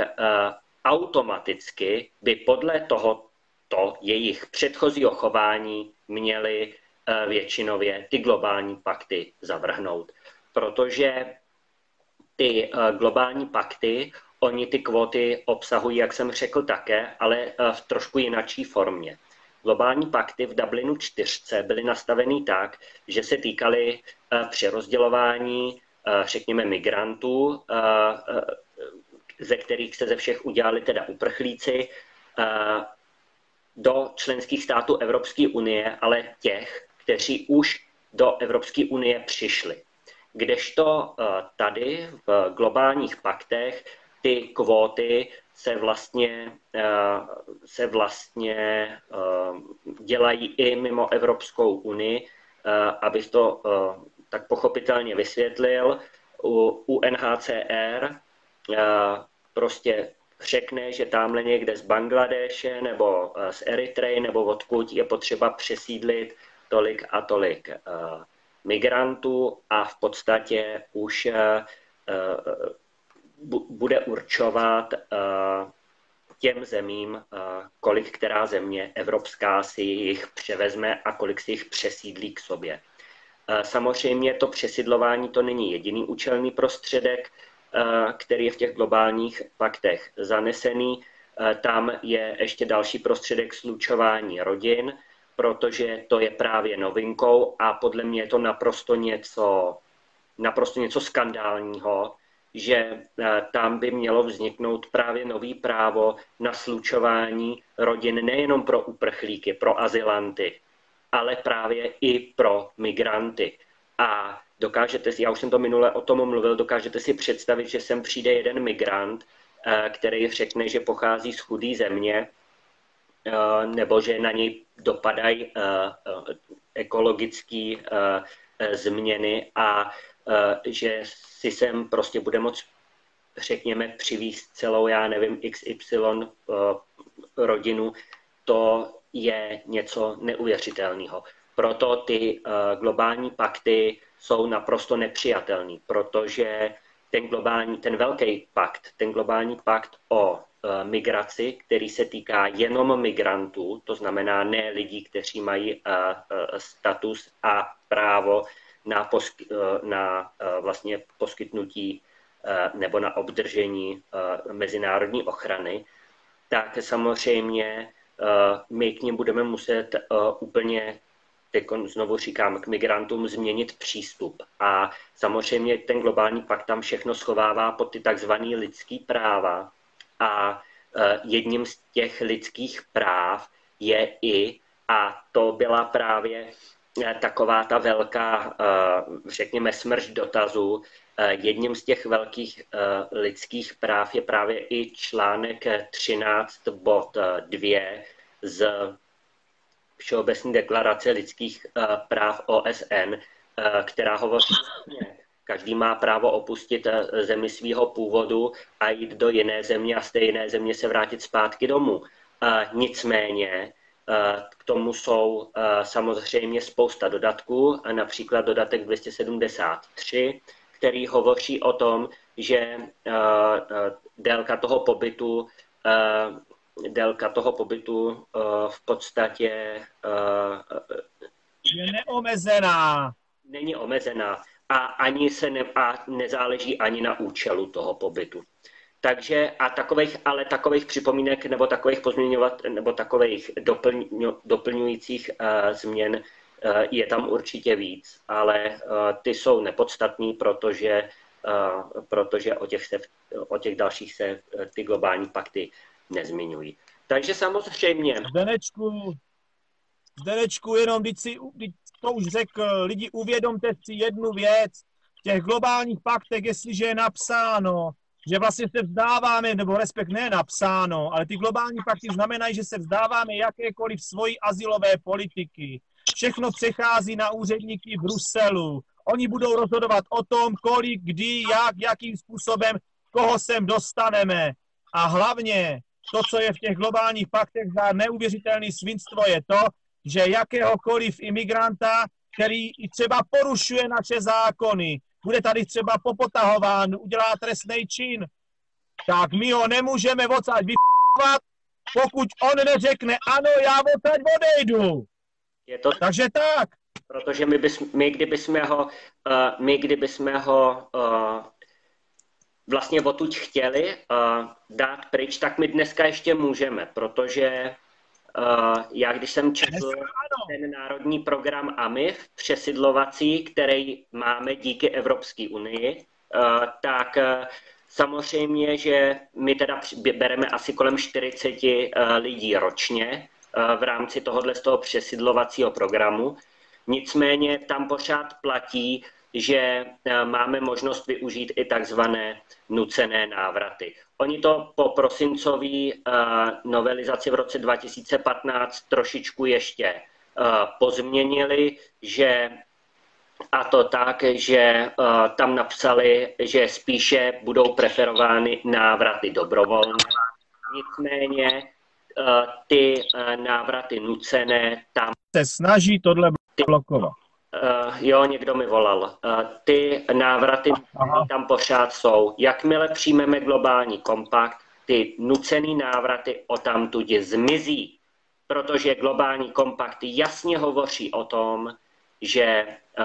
automaticky by podle tohoto jejich předchozího chování měli většinově ty globální pakty zavrhnout. Protože ty globální pakty, oni ty kvóty obsahují, jak jsem řekl také, ale v trošku jinačí formě. Globální pakty v Dublinu 4 byly nastaveny tak, že se týkaly eh, přerozdělování, eh, řekněme, migrantů, eh, ze kterých se ze všech udělali teda uprchlíci, do členských států Evropské unie, ale těch, kteří už do Evropské unie přišli. Kdežto tady v globálních paktech ty kvóty se vlastně, eh, se vlastně eh, dělají i mimo Evropskou unii, eh, abych to tak pochopitelně vysvětlil. U UNHCR prostě řekne, že tamhle někde z Bangladeše nebo z Eritreji nebo odkud je potřeba přesídlit tolik a tolik migrantů a v podstatě už bude určovat eh, těm zemím, eh, kolik která země evropská si jich převezme a kolik si jich přesídlí k sobě. Eh, samozřejmě to přesidlování to není jediný účelný prostředek, který je v těch globálních paktech zanesený. Tam je ještě další prostředek slučování rodin, protože to je právě novinkou a podle mě je to naprosto něco, naprosto něco skandálního, že eh, tam by mělo vzniknout právě nový právo na slučování rodin nejenom pro uprchlíky, pro azylanty, ale právě i pro migranty. A dokážete si, já už jsem to minule o tom mluvil, dokážete si představit, že sem přijde jeden migrant, eh, který řekne, že pochází z chudé země, eh, nebo že na něj dopadají ekologické změny a Eh, že si sem prostě bude moct, řekněme, přivízt celou, já nevím, XY eh, rodinu, to je něco neuvěřitelného. Proto ty eh, globální pakty jsou naprosto nepřijatelný, protože ten globální, ten velký pakt, ten globální pakt o migraci, který se týká jenom migrantů, to znamená ne lidí, kteří mají status a právo na, posky, eh, na eh, vlastně poskytnutí eh, nebo na obdržení mezinárodní ochrany, tak samozřejmě my k ním budeme muset úplně teď znovu říkám, k migrantům změnit přístup. A samozřejmě ten globální pakt tam všechno schovává pod ty takzvané lidský práva. A jedním z těch lidských práv je i, a to byla právě Eh, taková ta velká, eh, řekněme, smrš dotazů. Jedním z těch velkých lidských práv je právě i článek 13 bod 2 z Všeobecné deklarace lidských práv OSN, která hovoří, každý má právo opustit zemi svého původu a jít do jiné země a z té jiné země se vrátit zpátky domů. Nicméně k tomu jsou samozřejmě spousta dodatků, například dodatek 273, který hovoří o tom, že délka toho pobytu délka toho pobytu v podstatě je neomezená. Není omezená a ani se ne, a nezáleží ani na účelu toho pobytu. Takže a takových, ale takových připomínek nebo takových pozměňovat nebo takových doplň, doplňujících uh, změn uh, je tam určitě víc, ale uh, ty jsou nepodstatný, protože, uh, protože o, těch se, o těch dalších se uh, ty globální pakty nezmiňují. Takže samozřejmě... Zdenečku, Zdenečku, jenom když si, když to už řekl, lidi uvědomte si jednu věc, v těch globálních paktech, jestliže je napsáno, že vlastně se vzdáváme, nebo respekt ne napsáno, ale ty globální pakty znamenají, že se vzdáváme jakékoliv svojí asilové politiky. Všechno přechází na úředníky v Bruselu. Oni budou rozhodovat o tom, kolik, kdy, jak, jakým způsobem, koho sem dostaneme. A hlavně to, co je v těch globálních paktech za neuvěřitelné svinstvo, je to, že jakéhokoliv imigranta, který i třeba porušuje naše zákony, bude tady třeba popotahován, udělá trestný čin, tak my ho nemůžeme odsaď vypovat, pokud on neřekne, ano, já odsaď odejdu. Je to... Takže tak. Protože my, bys, my kdyby jsme ho, uh, my kdyby jsme ho uh, vlastně odtud chtěli uh, dát pryč, tak my dneska ještě můžeme, protože uh, já když jsem četl ten národní program AMIF přesidlovací, který máme díky Evropské unii, uh, tak uh, samozřejmě, že my teda bereme asi kolem 40 uh, lidí ročně uh, v rámci tohohle z toho přesidlovacího programu. Nicméně tam pořád platí, že eh, máme možnost využít i takzvané nucené návraty. Oni to po prosincové eh, novelizaci v roce 2015 trošičku ještě eh, pozměnili, že a to tak, že tam napsali, že spíše budou preferovány návraty dobrovolné. Nicméně ty návraty nucené tam se snaží tohle blokovat. Uh, jo, někdo mi volal. Uh, ty návraty Aha. tam pořád jsou. Jakmile přijmeme globální kompakt, ty nucený návraty o tamtud zmizí, protože globální kompakt jasně hovoří o tom, že uh,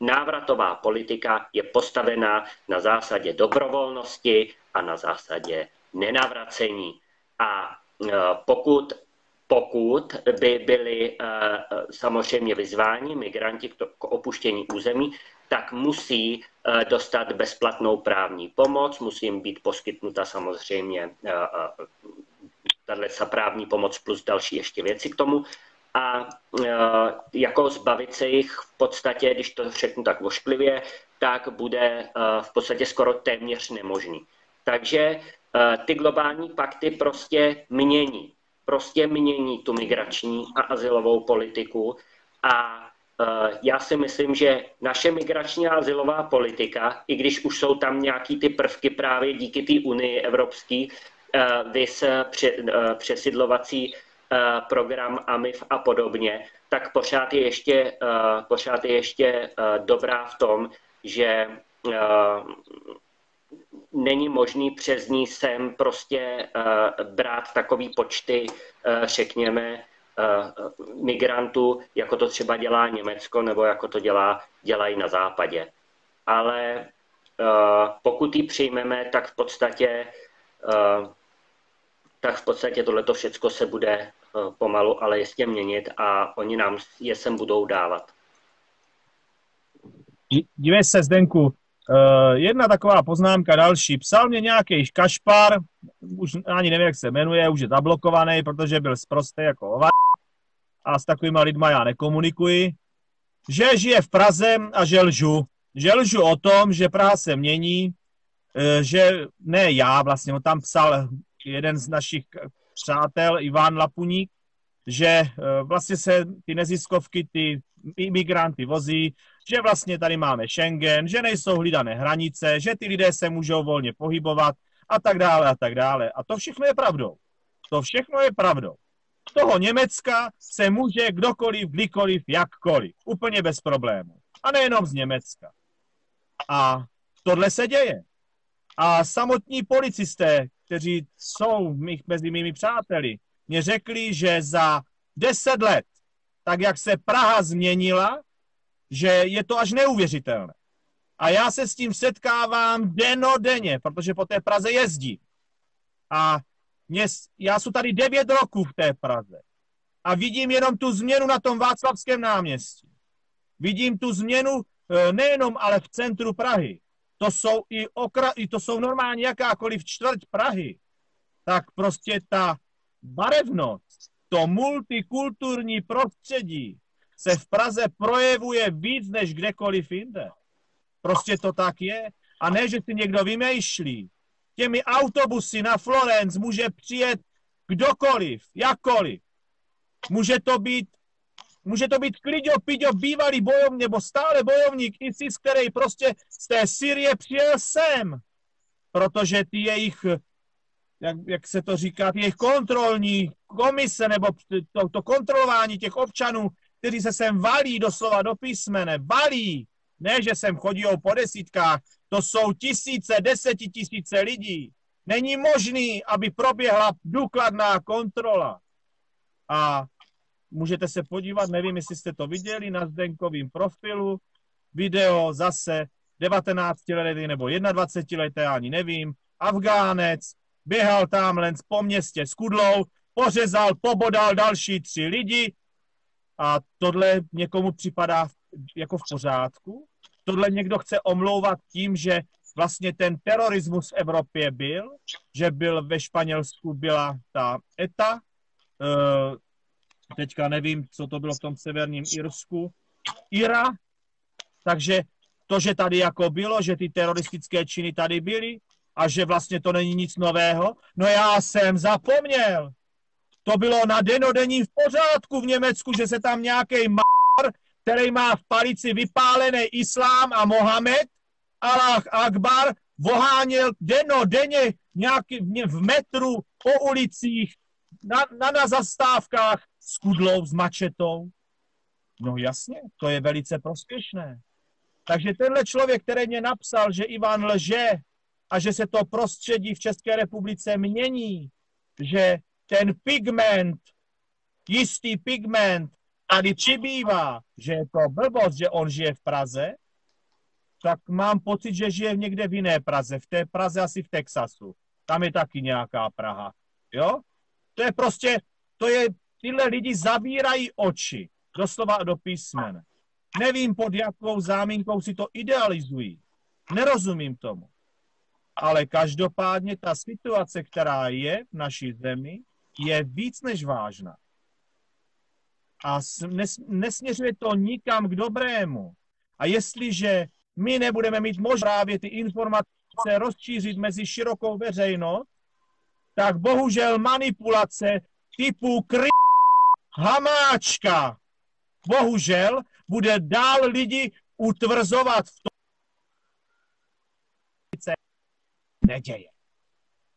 návratová politika je postavená na zásadě dobrovolnosti a na zásadě nenavracení. A pokud pokud by byli eh, samozřejmě vyzváni migranti k opuštění území, tak musí eh, dostat bezplatnou právní pomoc, musí jim být poskytnuta samozřejmě eh, tato právní pomoc plus další ještě věci k tomu. A jako zbavit se jich v podstatě, když to řeknu tak vošklivě, tak bude v podstatě skoro téměř nemožný. Takže ty globální pakty prostě mění prostě mění tu migrační a asilovou politiku. A e, já si myslím, že naše migrační a asilová politika, i když už jsou tam nějaký ty prvky právě díky té unii evropský, e, vys e, přesidlovací program AMIF a podobně, tak pořád je ještě, pořád je ještě dobrá v tom, že není možný přes ní sem prostě uh, brát takový počty, uh, řekněme, uh, migrantů, jako to třeba dělá Německo nebo jako to dělá, dělají na západě. Ale pokud ji přijmeme, tak v podstatě tak v podstatě tohleto všechno se bude pomalu, ale jistě měnit a oni nám je sem budou dávat. Dívej se, Zdenku, jedna taková poznámka další. Psal mě nějaký kašpar, už ani nevím, jak se jmenuje, už je zablokovaný, protože byl zprostý jako ova a s takovýma lidma já nekomunikuji, že žije v Praze a že lžu. Že lžu o tom, že Praha se mění, uh, že ne já, vlastně on tam psal jeden z našich přátel, Ivan Lapuník, že uh, vlastně se ty neziskovky, ty imigranty vozí, že vlastně tady máme Schengen, že nejsou hlídané hranice, že ty lidé se můžou volně pohybovat a tak dále a tak dále. A to všechno je pravdou. To všechno je pravdou. Z toho Německa se může kdokoliv, kdykoliv, jakkoliv. Úplně bez problému. A nejenom z Německa. A tohle se děje. A samotní policisté, kteří jsou mých, mezi mými přáteli, mě řekli, že za deset let, tak jak se Praha změnila, že je to až neuvěřitelné. A já se s tím setkávám denodenně, protože po té Praze jezdím. A mě, já jsem tady devět roků v té Praze. A vidím jenom tu změnu na tom Václavském náměstí. Vidím tu změnu e, nejenom ale v centru Prahy. To jsou i, okra, i to jsou normálně jakákoliv čtvrť Prahy. Tak prostě ta barevnost, to multikulturní prostředí se v Praze projevuje víc než kdekoliv jinde. Prostě to tak je. A ne, že si někdo vymýšlí. Těmi autobusy na Florence může přijet kdokoliv, jakkoliv. Může to být Může to být Klidio Pidio, bývalý bojovník, nebo stále bojovník ISIS, který prostě z té Syrie přijel sem. Protože ty jejich, jak, jak se to říká, ty jejich kontrolní komise, nebo to, to kontrolování těch občanů, kteří se sem valí doslova do písmene, valí, ne, že sem chodí po desítkách, to jsou tisíce, desetitisíce lidí. Není možný, aby proběhla důkladná kontrola. A můžete se podívat, nevím, jestli jste to viděli na Zdenkovým profilu, video zase 19 letý nebo 21 letý, ani nevím, Afgánec, běhal tam len po městě s kudlou, pořezal, pobodal další tři lidi a tohle někomu připadá jako v pořádku. Tohle někdo chce omlouvat tím, že vlastně ten terorismus v Evropě byl, že byl ve Španělsku byla ta ETA, eh, teďka nevím, co to bylo v tom severním Irsku, Ira, takže to, že tady jako bylo, že ty teroristické činy tady byly a že vlastně to není nic nového, no já jsem zapomněl. To bylo na denodenní v pořádku v Německu, že se tam nějaký mar, který má v palici vypálený islám a Mohamed, Allah Akbar, voháněl deno, denně nějaký, v metru, po ulicích, na, na, na zastávkách s kudlou, s mačetou. No jasně, to je velice prospěšné. Takže tenhle člověk, který mě napsal, že Ivan lže a že se to prostředí v České republice mění, že ten pigment, jistý pigment tady přibývá, že je to blbost, že on žije v Praze, tak mám pocit, že žije někde v jiné Praze. V té Praze asi v Texasu. Tam je taky nějaká Praha. Jo? To je prostě, to je, tyhle lidi zavírají oči. Doslova do písmen. Nevím, pod jakou záminkou si to idealizují. Nerozumím tomu. Ale každopádně ta situace, která je v naší zemi, je víc než vážná. A nesměřuje to nikam k dobrému. A jestliže my nebudeme mít možnost právě ty informace rozšířit mezi širokou veřejnost, tak bohužel manipulace typu kry hamáčka bohužel bude dál lidi utvrzovat v tom, se neděje.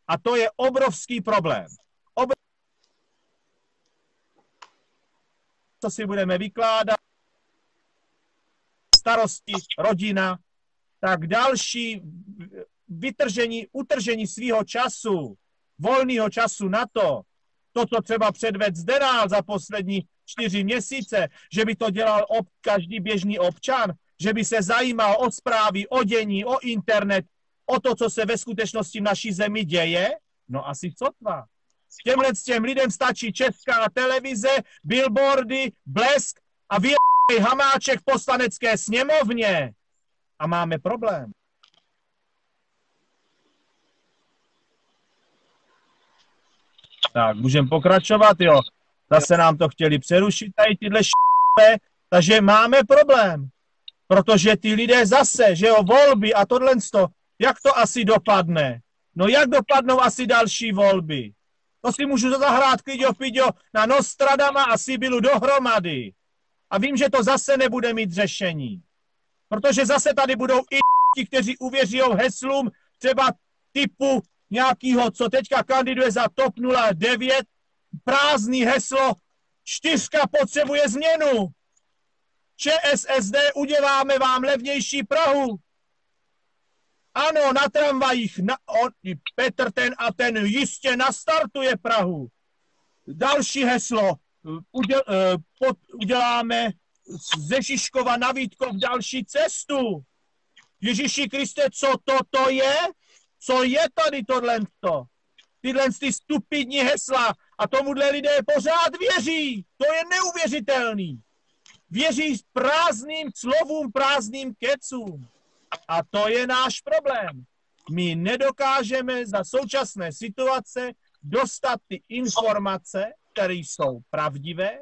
A to je obrovský problém. Co si budeme vykládat, starosti, rodina, tak další vytržení, utržení svého času, volného času na to, to, co třeba předved Zdenál za poslední čtyři měsíce, že by to dělal ob, každý běžný občan, že by se zajímal o zprávy, o dění, o internet, o to, co se ve skutečnosti v naší zemi děje, no asi sotva. Těmhle těm lidem stačí česká televize, billboardy, blesk a vy hamáček v poslanecké sněmovně. A máme problém. Tak, můžeme pokračovat, jo. Zase nám to chtěli přerušit tady tyhle š***e, takže máme problém. Protože ty lidé zase, že jo, volby a tohle to, jak to asi dopadne? No jak dopadnou asi další volby? To si můžu zahrát klidio pidio na Nostradama a Sibylu dohromady. A vím, že to zase nebude mít řešení. Protože zase tady budou i ti, kteří uvěří heslům třeba typu nějakýho, co teďka kandiduje za TOP 09, prázdný heslo, čtyřka potřebuje změnu. ČSSD uděláme vám levnější Prahu. Ano, na tramvajích na, on, Petr ten a ten jistě nastartuje Prahu. Další heslo. Uděl, uh, pod, uděláme ze Žižkova na Vítkov další cestu. Ježíši Kriste, co toto je? Co je tady tohle? Tyhle ty stupidní hesla a tomuhle lidé pořád věří. To je neuvěřitelný. Věří prázdným slovům, prázdným kecům. A to je náš problém. My nedokážeme za současné situace dostat ty informace, které jsou pravdivé,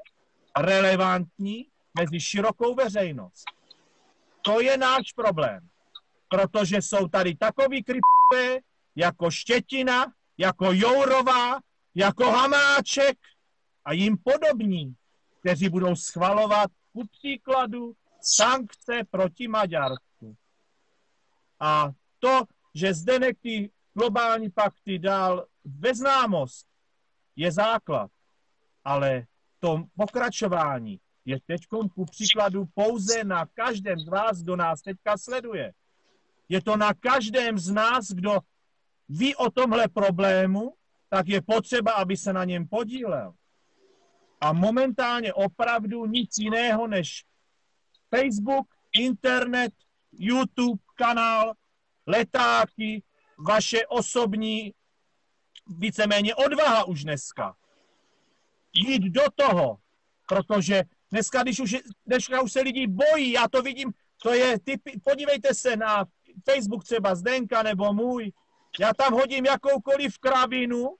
relevantní mezi širokou veřejnost. To je náš problém. Protože jsou tady takový krypové, jako Štětina, jako Jourová, jako Hamáček a jim podobní, kteří budou schvalovat ku příkladu sankce proti Maďarsku. A to, že zde ty globální pakty dál ve známost, je základ. Ale to pokračování je teď ku příkladu pouze na každém z vás, kdo nás teďka sleduje. Je to na každém z nás, kdo ví o tomhle problému, tak je potřeba, aby se na něm podílel. A momentálně opravdu nic jiného než Facebook, internet, YouTube, kanál, letáky, vaše osobní víceméně odvaha už dneska. Jít do toho, protože dneska, když už, dneska už se lidi bojí, já to vidím, to je, typ, podívejte se na Facebook třeba Zdenka nebo můj, já tam hodím jakoukoliv kravinu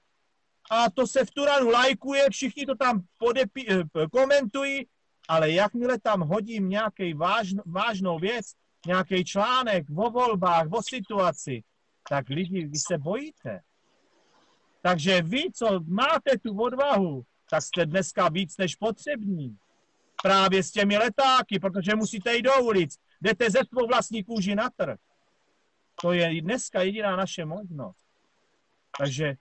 a to se v Turanu lajkuje, všichni to tam podepi, eh, komentují, ale jakmile tam hodím nějaký vážn, vážnou věc, nějaký článek o volbách, o situaci, tak lidi, vy se bojíte. Takže vy, co máte tu odvahu, tak jste dneska víc než potřební. Právě s těmi letáky, protože musíte jít do ulic. Jdete ze svou vlastní kůži na trh. To je dneska jediná naše možnost. Takže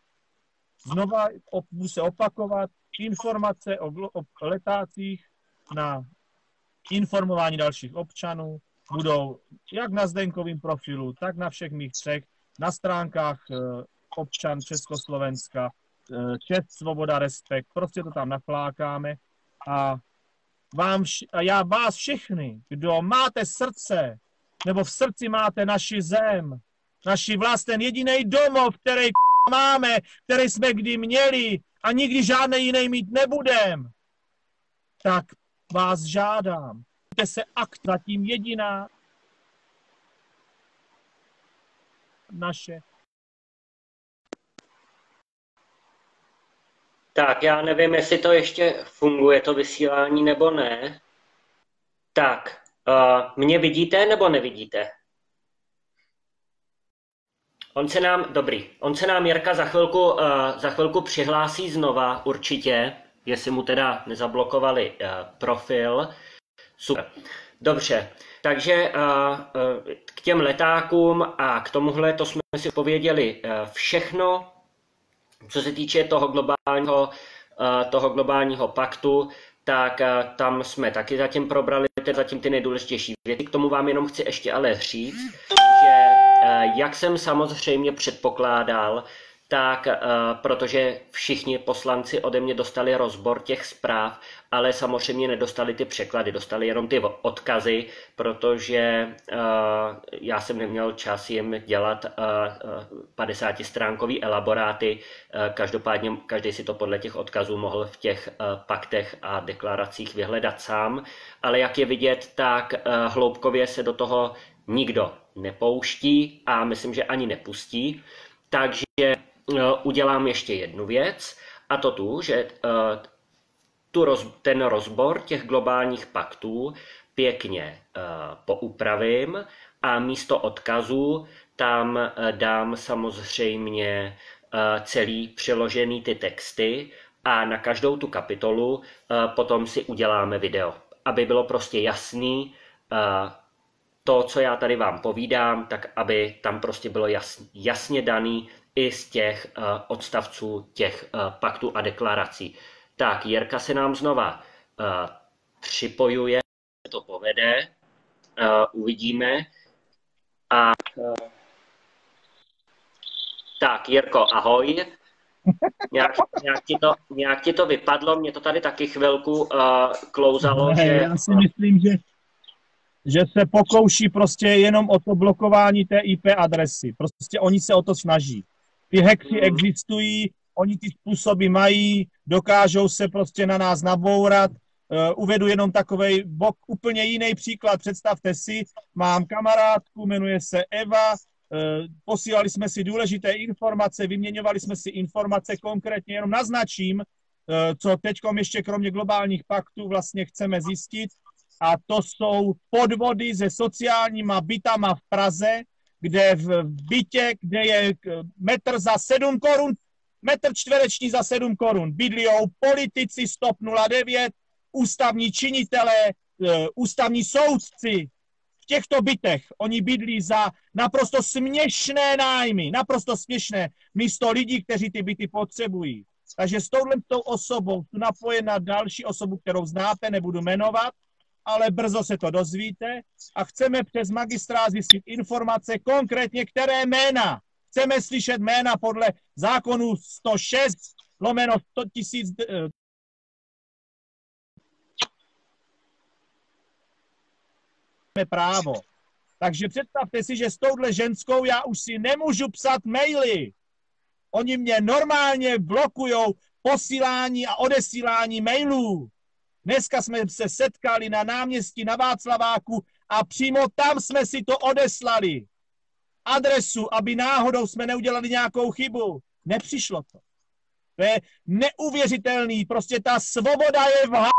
znova budu se opakovat informace o, o letácích na informování dalších občanů budou jak na Zdenkovým profilu, tak na všech mých třech, na stránkách e, občan Československa, e, Čest, Svoboda, Respekt, prostě to tam naflákáme. A, vám, a já vás všechny, kdo máte srdce, nebo v srdci máte naši zem, naši vlast, ten jediný domov, který (laughs) máme, který jsme kdy měli a nikdy žádný jiný mít nebudem, tak vás žádám, se akt zatím jediná naše. Tak, já nevím, jestli to ještě funguje, to vysílání, nebo ne. Tak, uh, mě vidíte nebo nevidíte? On se nám, dobrý, on se nám Jirka za chvilku, uh, za chvilku přihlásí znova určitě, jestli mu teda nezablokovali uh, profil. Super. Dobře, takže uh, uh, k těm letákům a k tomuhle to jsme si pověděli uh, všechno, co se týče toho globálního, toho globálního paktu, tak tam jsme taky zatím probrali zatím ty nejdůležitější věci. K tomu vám jenom chci ještě ale říct, že Eh, jak jsem samozřejmě předpokládal, tak uh, protože všichni poslanci ode mě dostali rozbor těch zpráv, ale samozřejmě nedostali ty překlady, dostali jenom ty odkazy, protože uh, já jsem neměl čas jim dělat uh, 50-stránkový elaboráty. Uh, každopádně každý si to podle těch odkazů mohl v těch paktech a deklaracích vyhledat sám, ale jak je vidět, tak hloubkově se do toho nikdo nepouští a myslím, že ani nepustí. Takže eh, udělám ještě jednu věc a to tu, že eh, tu roz, ten rozbor těch globálních paktů pěkně eh, poupravím a místo odkazů tam dám samozřejmě celý přiložený ty texty a na každou tu kapitolu potom si uděláme video, aby bylo prostě jasný, to, co já tady vám povídám, tak aby tam prostě bylo jasně, jasně daný, i z těch uh, odstavců těch uh, paktů a deklarací. Tak, Jirka se nám znova uh, připojuje, to povede, uvidíme. A tak, Jirko, ahoj. (laughs) Nějak, nějak, ti to, nějak ti to vypadlo, mě to tady taky chvilku uh, klouzalo. Ne, že... Já si myslím, že, že se pokouší prostě jenom o to blokování té IP adresy. Prostě oni se o to snaží. Ty hmm. existují, oni ty způsoby mají, dokážou se prostě na nás nabourat. Uh, uvedu jenom takový bok, úplně jiný příklad. Představte si, mám kamarádku, jmenuje se Eva, Eh, posílali jsme si důležité informace, vyměňovali jsme si informace konkrétně, jenom naznačím, eh, co teď ještě kromě globálních paktů vlastně chceme zjistit, a to jsou podvody se sociálníma bytama v Praze, kde v bytě, kde je metr za 7 korun, metr čtvereční za 7 korun, bydlijou politici STOP 09, ústavní činitelé, eh, ústavní soudci, těchto bytech. Oni bydlí za naprosto směšné nájmy, naprosto směšné, místo lidí, kteří ty byty potřebují. Takže s touhle osobou tu napojena další osobu, kterou znáte, nebudu jmenovat, ale brzo se to dozvíte a chceme přes magistrát zjistit informace, konkrétně které jména. Chceme slyšet jména podle zákonu 106 lomeno 100 000, právo. Takže představte si, že s touhle ženskou já už si nemůžu psat maily. Oni mě normálně blokují posílání a odesílání mailů. Dneska jsme se setkali na náměstí na Václaváku a přímo tam jsme si to odeslali. Adresu, aby náhodou jsme neudělali nějakou chybu. Nepřišlo to. To je neuvěřitelný. Prostě ta svoboda je v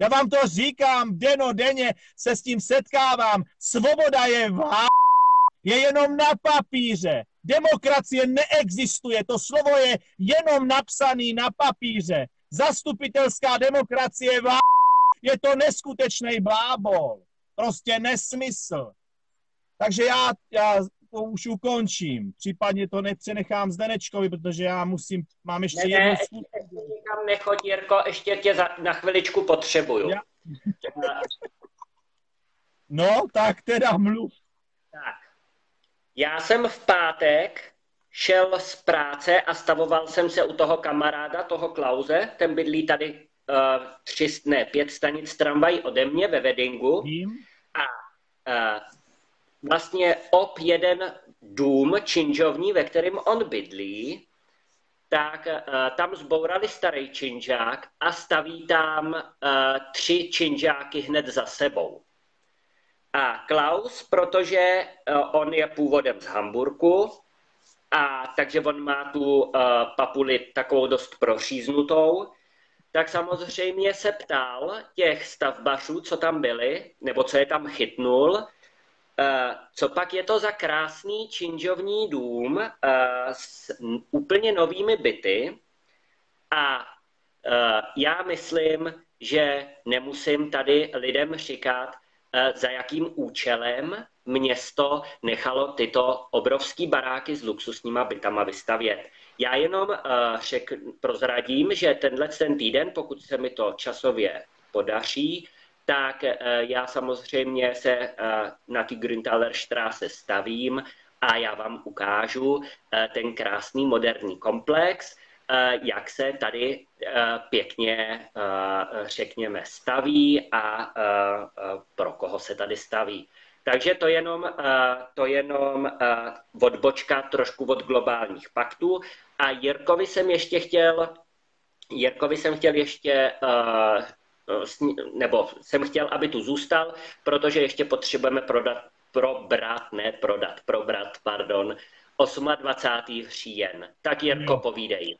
já vám to říkám, deno denně se s tím setkávám. Svoboda je v je jenom na papíře. Demokracie neexistuje, to slovo je jenom napsaný na papíře. Zastupitelská demokracie v je to neskutečný blábol. Prostě nesmysl. Takže já, já to už ukončím. Případně to nepřenechám Zdenečkovi, protože já musím, mám ještě ne, jednu... Ne, ještě, ještě nikam nechoď, Jirko, ještě tě za, na chviličku potřebuju. Já... no, tak teda mluv. Tak. Já jsem v pátek šel z práce a stavoval jsem se u toho kamaráda, toho Klauze, ten bydlí tady uh, tři, ne, pět stanic tramvají ode mě ve Vedingu. A uh, vlastně ob jeden dům činžovní, ve kterém on bydlí, tak uh, tam zbourali starý činžák a staví tam uh, tři činžáky hned za sebou. A Klaus, protože uh, on je původem z Hamburku, a takže on má tu uh, papuli takovou dost proříznutou, tak samozřejmě se ptal těch stavbařů, co tam byli, nebo co je tam chytnul, Uh, co pak je to za krásný činžovní dům uh, s úplně novými byty. A uh, já myslím, že nemusím tady lidem říkat, za jakým účelem město nechalo tyto obrovské baráky s luxusníma bytama vystavět. Já jenom řek, prozradím, že tenhle ten týden, pokud se mi to časově podaří, tak eh, já samozřejmě se eh, na ty Grüntaler Straße stavím a já vám ukážu eh, ten krásný moderní komplex, jak se tady pěkně, řekněme, staví a pro koho se tady staví. Takže to jenom, to jenom odbočka trošku od globálních paktů. A Jirkovi jsem ještě chtěl, Jirkovi jsem chtěl ještě Eh, nebo jsem chtěl, aby tu zůstal, protože ještě potřebujeme prodat, probrat, ne prodat, probrat, pardon, 28. říjen. Tak Jirko, povídej.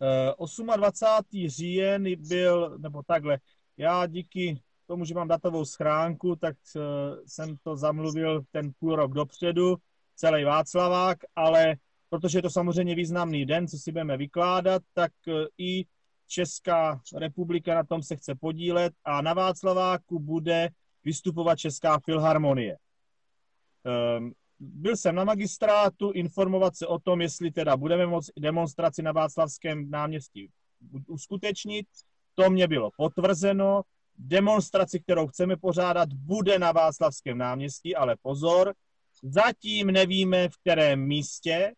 28. Eh, říjen byl, nebo takhle, já díky tomu, že mám datovou schránku, tak eh, jsem to zamluvil ten půl rok dopředu, celý Václavák, ale protože je to samozřejmě významný den, co si budeme vykládat, tak i Česká republika na tom se chce podílet a na Václaváku bude vystupovat Česká filharmonie. Byl jsem na magistrátu informovat se o tom, jestli teda budeme moct demonstraci na Václavském náměstí uskutečnit. To mě bylo potvrzeno. Demonstraci, kterou chceme pořádat, bude na Václavském náměstí, ale pozor, zatím nevíme, v kterém místě,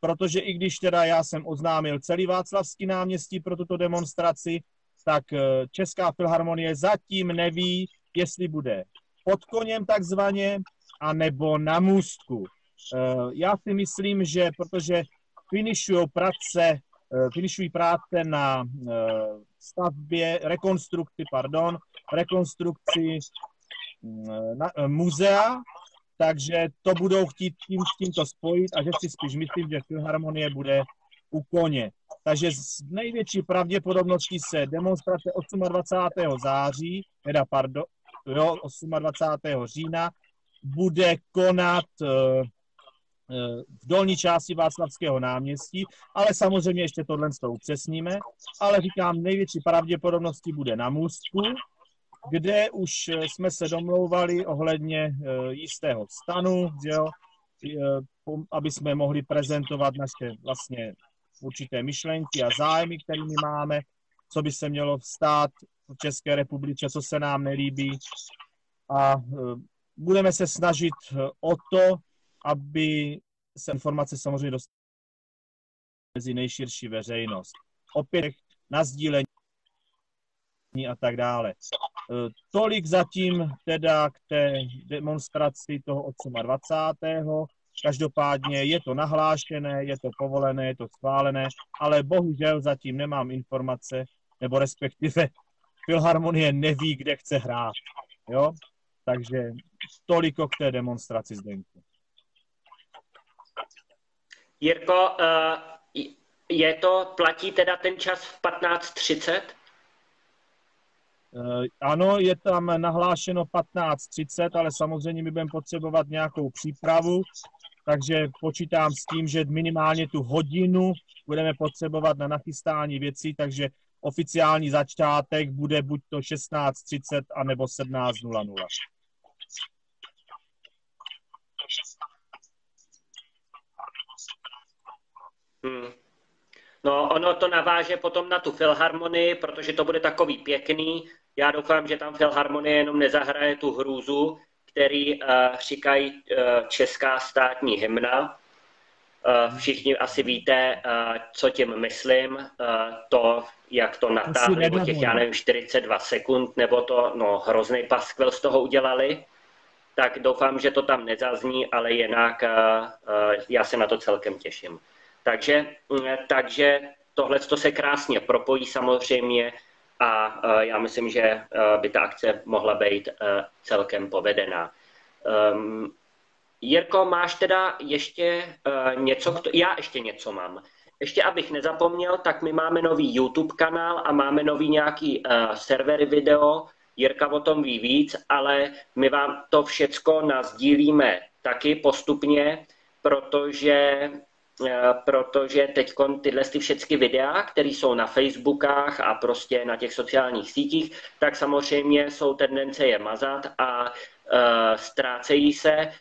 protože i když teda já jsem oznámil celý Václavský náměstí pro tuto demonstraci, tak eh, Česká filharmonie zatím neví, jestli bude pod koněm takzvaně, anebo na můstku. Eh, já si myslím, že protože práce, eh, finišují práce na stavbě, rekonstrukci, pardon, rekonstrukci na, muzea, takže to budou chtít tím, s tímto spojit a že si spíš myslím, že Filharmonie bude u koně. Takže s největší pravděpodobností se demonstrace 28. září, teda pardon, jo, 28. října, bude konat eh, eh, v dolní části Václavského náměstí, ale samozřejmě ještě tohle s tou upřesníme. Ale říkám, největší pravděpodobností bude na Můstku, kde už eh, jsme se domlouvali ohledně jistého stanu, jo, aby jsme mohli prezentovat naše vlastně určité myšlenky a zájmy, kterými máme, co by se mělo stát v České republice, co se nám nelíbí. A budeme se snažit e, o to, aby se informace samozřejmě dostaly mezi nejširší veřejnost. Opět na sdílení a tak dále. E, tolik zatím teda k té demonstraci toho 28. Každopádně je to nahlášené, je to povolené, je to schválené, ale bohužel zatím nemám informace, nebo respektive (laughs) Filharmonie neví, kde chce hrát. Jo? Takže toliko k té demonstraci Zdenku. Jirko, uh, je to, platí teda ten čas v 15.30? Uh, ano, je tam nahlášeno 15.30, ale samozřejmě my budeme potřebovat nějakou přípravu, takže počítám s tím, že minimálně tu hodinu budeme potřebovat na nachystání věcí, takže oficiální začátek bude buď to 16.30 anebo 17.00. Hmm. No, ono to naváže potom na tu filharmonii, protože to bude takový pěkný. Já doufám, že tam filharmonie jenom nezahraje tu hrůzu, který uh, říkají uh, česká státní hymna. Uh, všichni asi víte, uh, co tím myslím. Uh, to, jak to natáhli po těch, já nevím, 42 sekund, nebo to, no, hrozný paskvel z toho udělali. Tak doufám, že to tam nezazní, ale jinak uh, uh, já se na to celkem těším. Takže, uh, takže tohle se krásně propojí samozřejmě a e, já myslím, že e, by ta akce mohla být celkem povedená. Um, Jirko, máš teda ještě něco, k to... já ještě něco mám. Ještě abych nezapomněl, tak my máme nový YouTube kanál a máme nový nějaký uh, servery video. Jirka o tom ví víc, ale my vám to všecko nazdílíme taky postupně, protože Eh, protože teď tyhle ty všechny videa, které jsou na Facebookách a prostě na těch sociálních sítích, tak samozřejmě jsou tendence je mazat a uh, ztrácejí se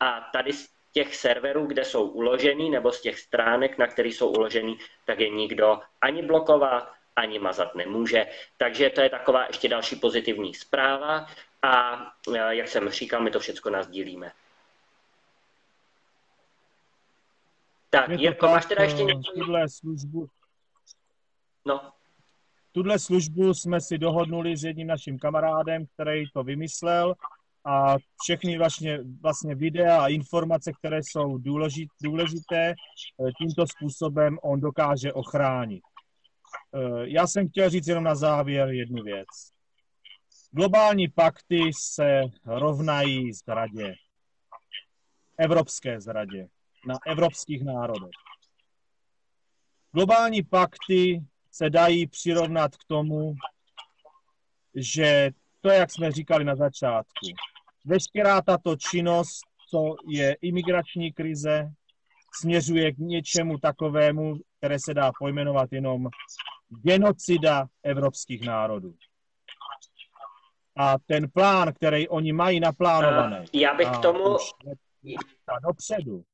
a tady z těch serverů, kde jsou uložený, nebo z těch stránek, na kterých jsou uložený, tak je nikdo ani blokovat, ani mazat nemůže. Takže to je taková ještě další pozitivní zpráva a eh, jak jsem říkal, my to všechno nazdílíme. Tak, Jirko, máš teda ještě eh, něco? Tuhle službu, no. tuhle službu jsme si dohodnuli s jedním naším kamarádem, který to vymyslel a všechny vlastně, vlastně videa a informace, které jsou důležité, eh, tímto způsobem on dokáže ochránit. Eh, já jsem chtěl říct jenom na závěr jednu věc. Globální pakty se rovnají zradě. Evropské zradě na evropských národech. Globální pakty se dají přirovnat k tomu, že to, jak jsme říkali na začátku, veškerá tato činnost, co je imigrační krize, směřuje k něčemu takovému, které se dá pojmenovat jenom genocida evropských národů. A ten plán, který oni mají naplánovaný. Já bych k tomu, dopředu.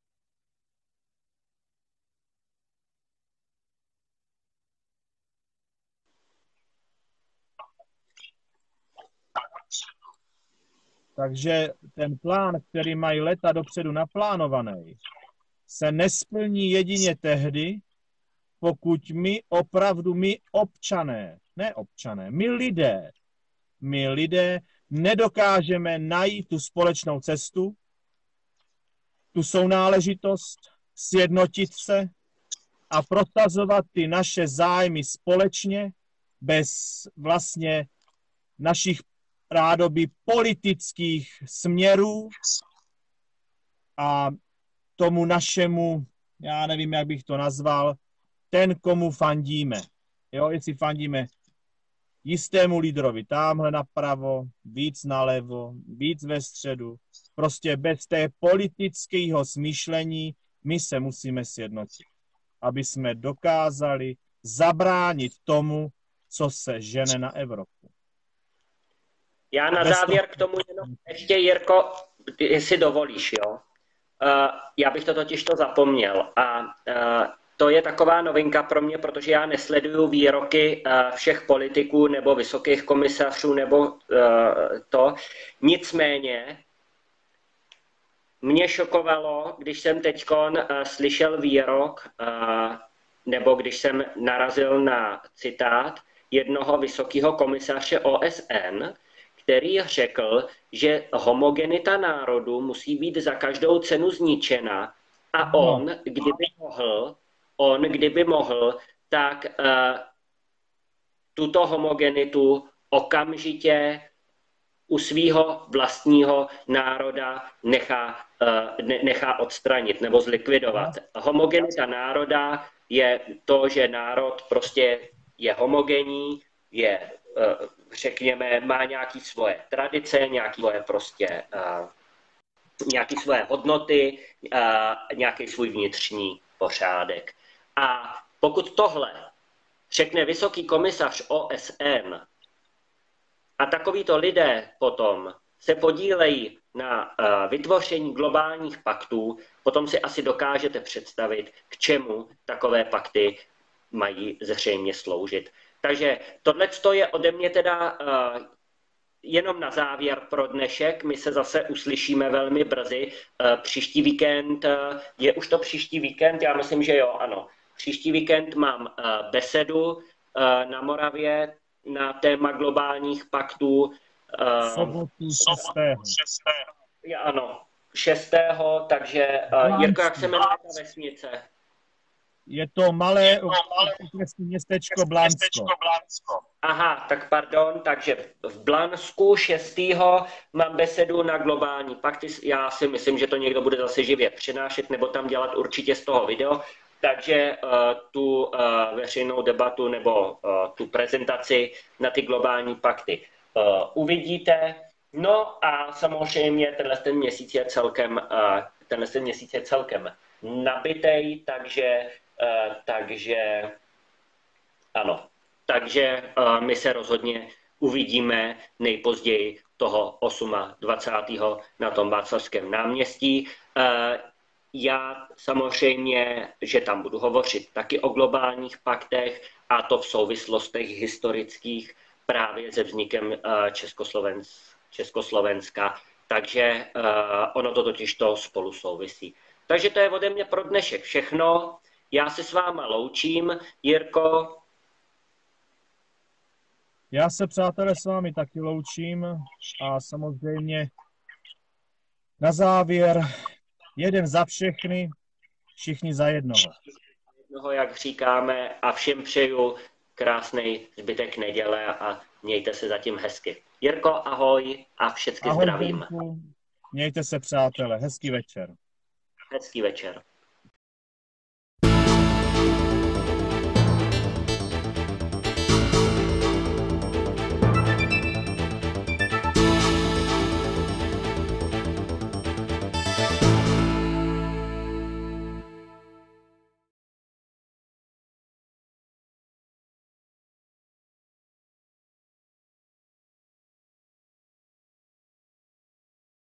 Takže ten plán, který mají leta dopředu naplánovaný, se nesplní jedině tehdy, pokud my opravdu, my občané, ne občané, my lidé, my lidé nedokážeme najít tu společnou cestu, tu sounáležitost, sjednotit se a prosazovat ty naše zájmy společně bez vlastně našich rádoby politických směrů a tomu našemu, já nevím, jak bych to nazval, ten, komu fandíme. Jo, jestli fandíme jistému lídrovi tamhle napravo, víc nalevo, víc ve středu. Prostě bez té politického smýšlení my se musíme sjednotit, aby jsme dokázali zabránit tomu, co se žene na Evropu. Já na závěr k tomu jenom ještě, Jirko, jestli dovolíš, jo. Uh, já bych to totiž to zapomněl a uh, to je taková novinka pro mě, protože já nesleduju výroky uh, všech politiků nebo vysokých komisařů nebo to. Nicméně mě šokovalo, když jsem teď slyšel výrok, nebo když jsem narazil na citát jednoho vysokého komisaře OSN, který řekl, že homogenita národu musí být za každou cenu zničena a on, kdyby mohl, on, kdyby mohl, tak uh, tuto homogenitu okamžitě u svého vlastního národa nechá, uh, ne, nechá odstranit nebo zlikvidovat. Homogenita národa je to, že národ prostě je homogenní, je uh, řekněme, má nějaké svoje tradice, nějaké svoje prostě, uh, nějaké svoje hodnoty, uh, nějaký svůj vnitřní pořádek. A pokud tohle řekne vysoký komisař OSN a takovýto lidé potom se podílejí na uh, vytvoření globálních paktů, potom si asi dokážete představit, k čemu takové pakty mají zřejmě sloužit. Takže tohle je ode mě teda uh, jenom na závěr pro dnešek. My se zase uslyšíme velmi brzy. Uh, příští víkend, uh, je už to příští víkend? Já myslím, že jo, ano. Příští víkend mám besedu na Moravě na téma globálních paktů. Sobotu 6. Ja, ano, 6. Takže Jirko, jak se jmenuje ta vesnice? Je to malé okresní městečko Blansko. Aha, tak pardon, takže v Blansku 6. mám besedu na globální pakty. Já si myslím, že to někdo bude zase živě přinášet nebo tam dělat určitě z toho video. Takže uh, tu uh, veřejnou debatu nebo uh, tu prezentaci na ty globální pakty uh, uvidíte. No a samozřejmě tenhle ten měsíc je celkem, uh, tenhle ten měsíc je celkem nabitej, takže takže ano, takže uh, my se rozhodně uvidíme nejpozději toho 28. na tom Václavském náměstí. Uh, já samozřejmě, že tam budu hovořit taky o globálních paktech a to v souvislostech historických právě se vznikem Československa. Takže ono to totiž to spolu souvisí. Takže to je ode mě pro dnešek všechno. Já se s váma loučím. Jirko? Já se, přátelé, s vámi taky loučím a samozřejmě na závěr jeden za všechny, všichni za jednoho. Jednoho, jak říkáme, a všem přeju krásný zbytek neděle a mějte se zatím hezky. Jirko, ahoj a všechny ahoj, zdravím. Mějte se, přátelé. Hezký večer. Hezký večer.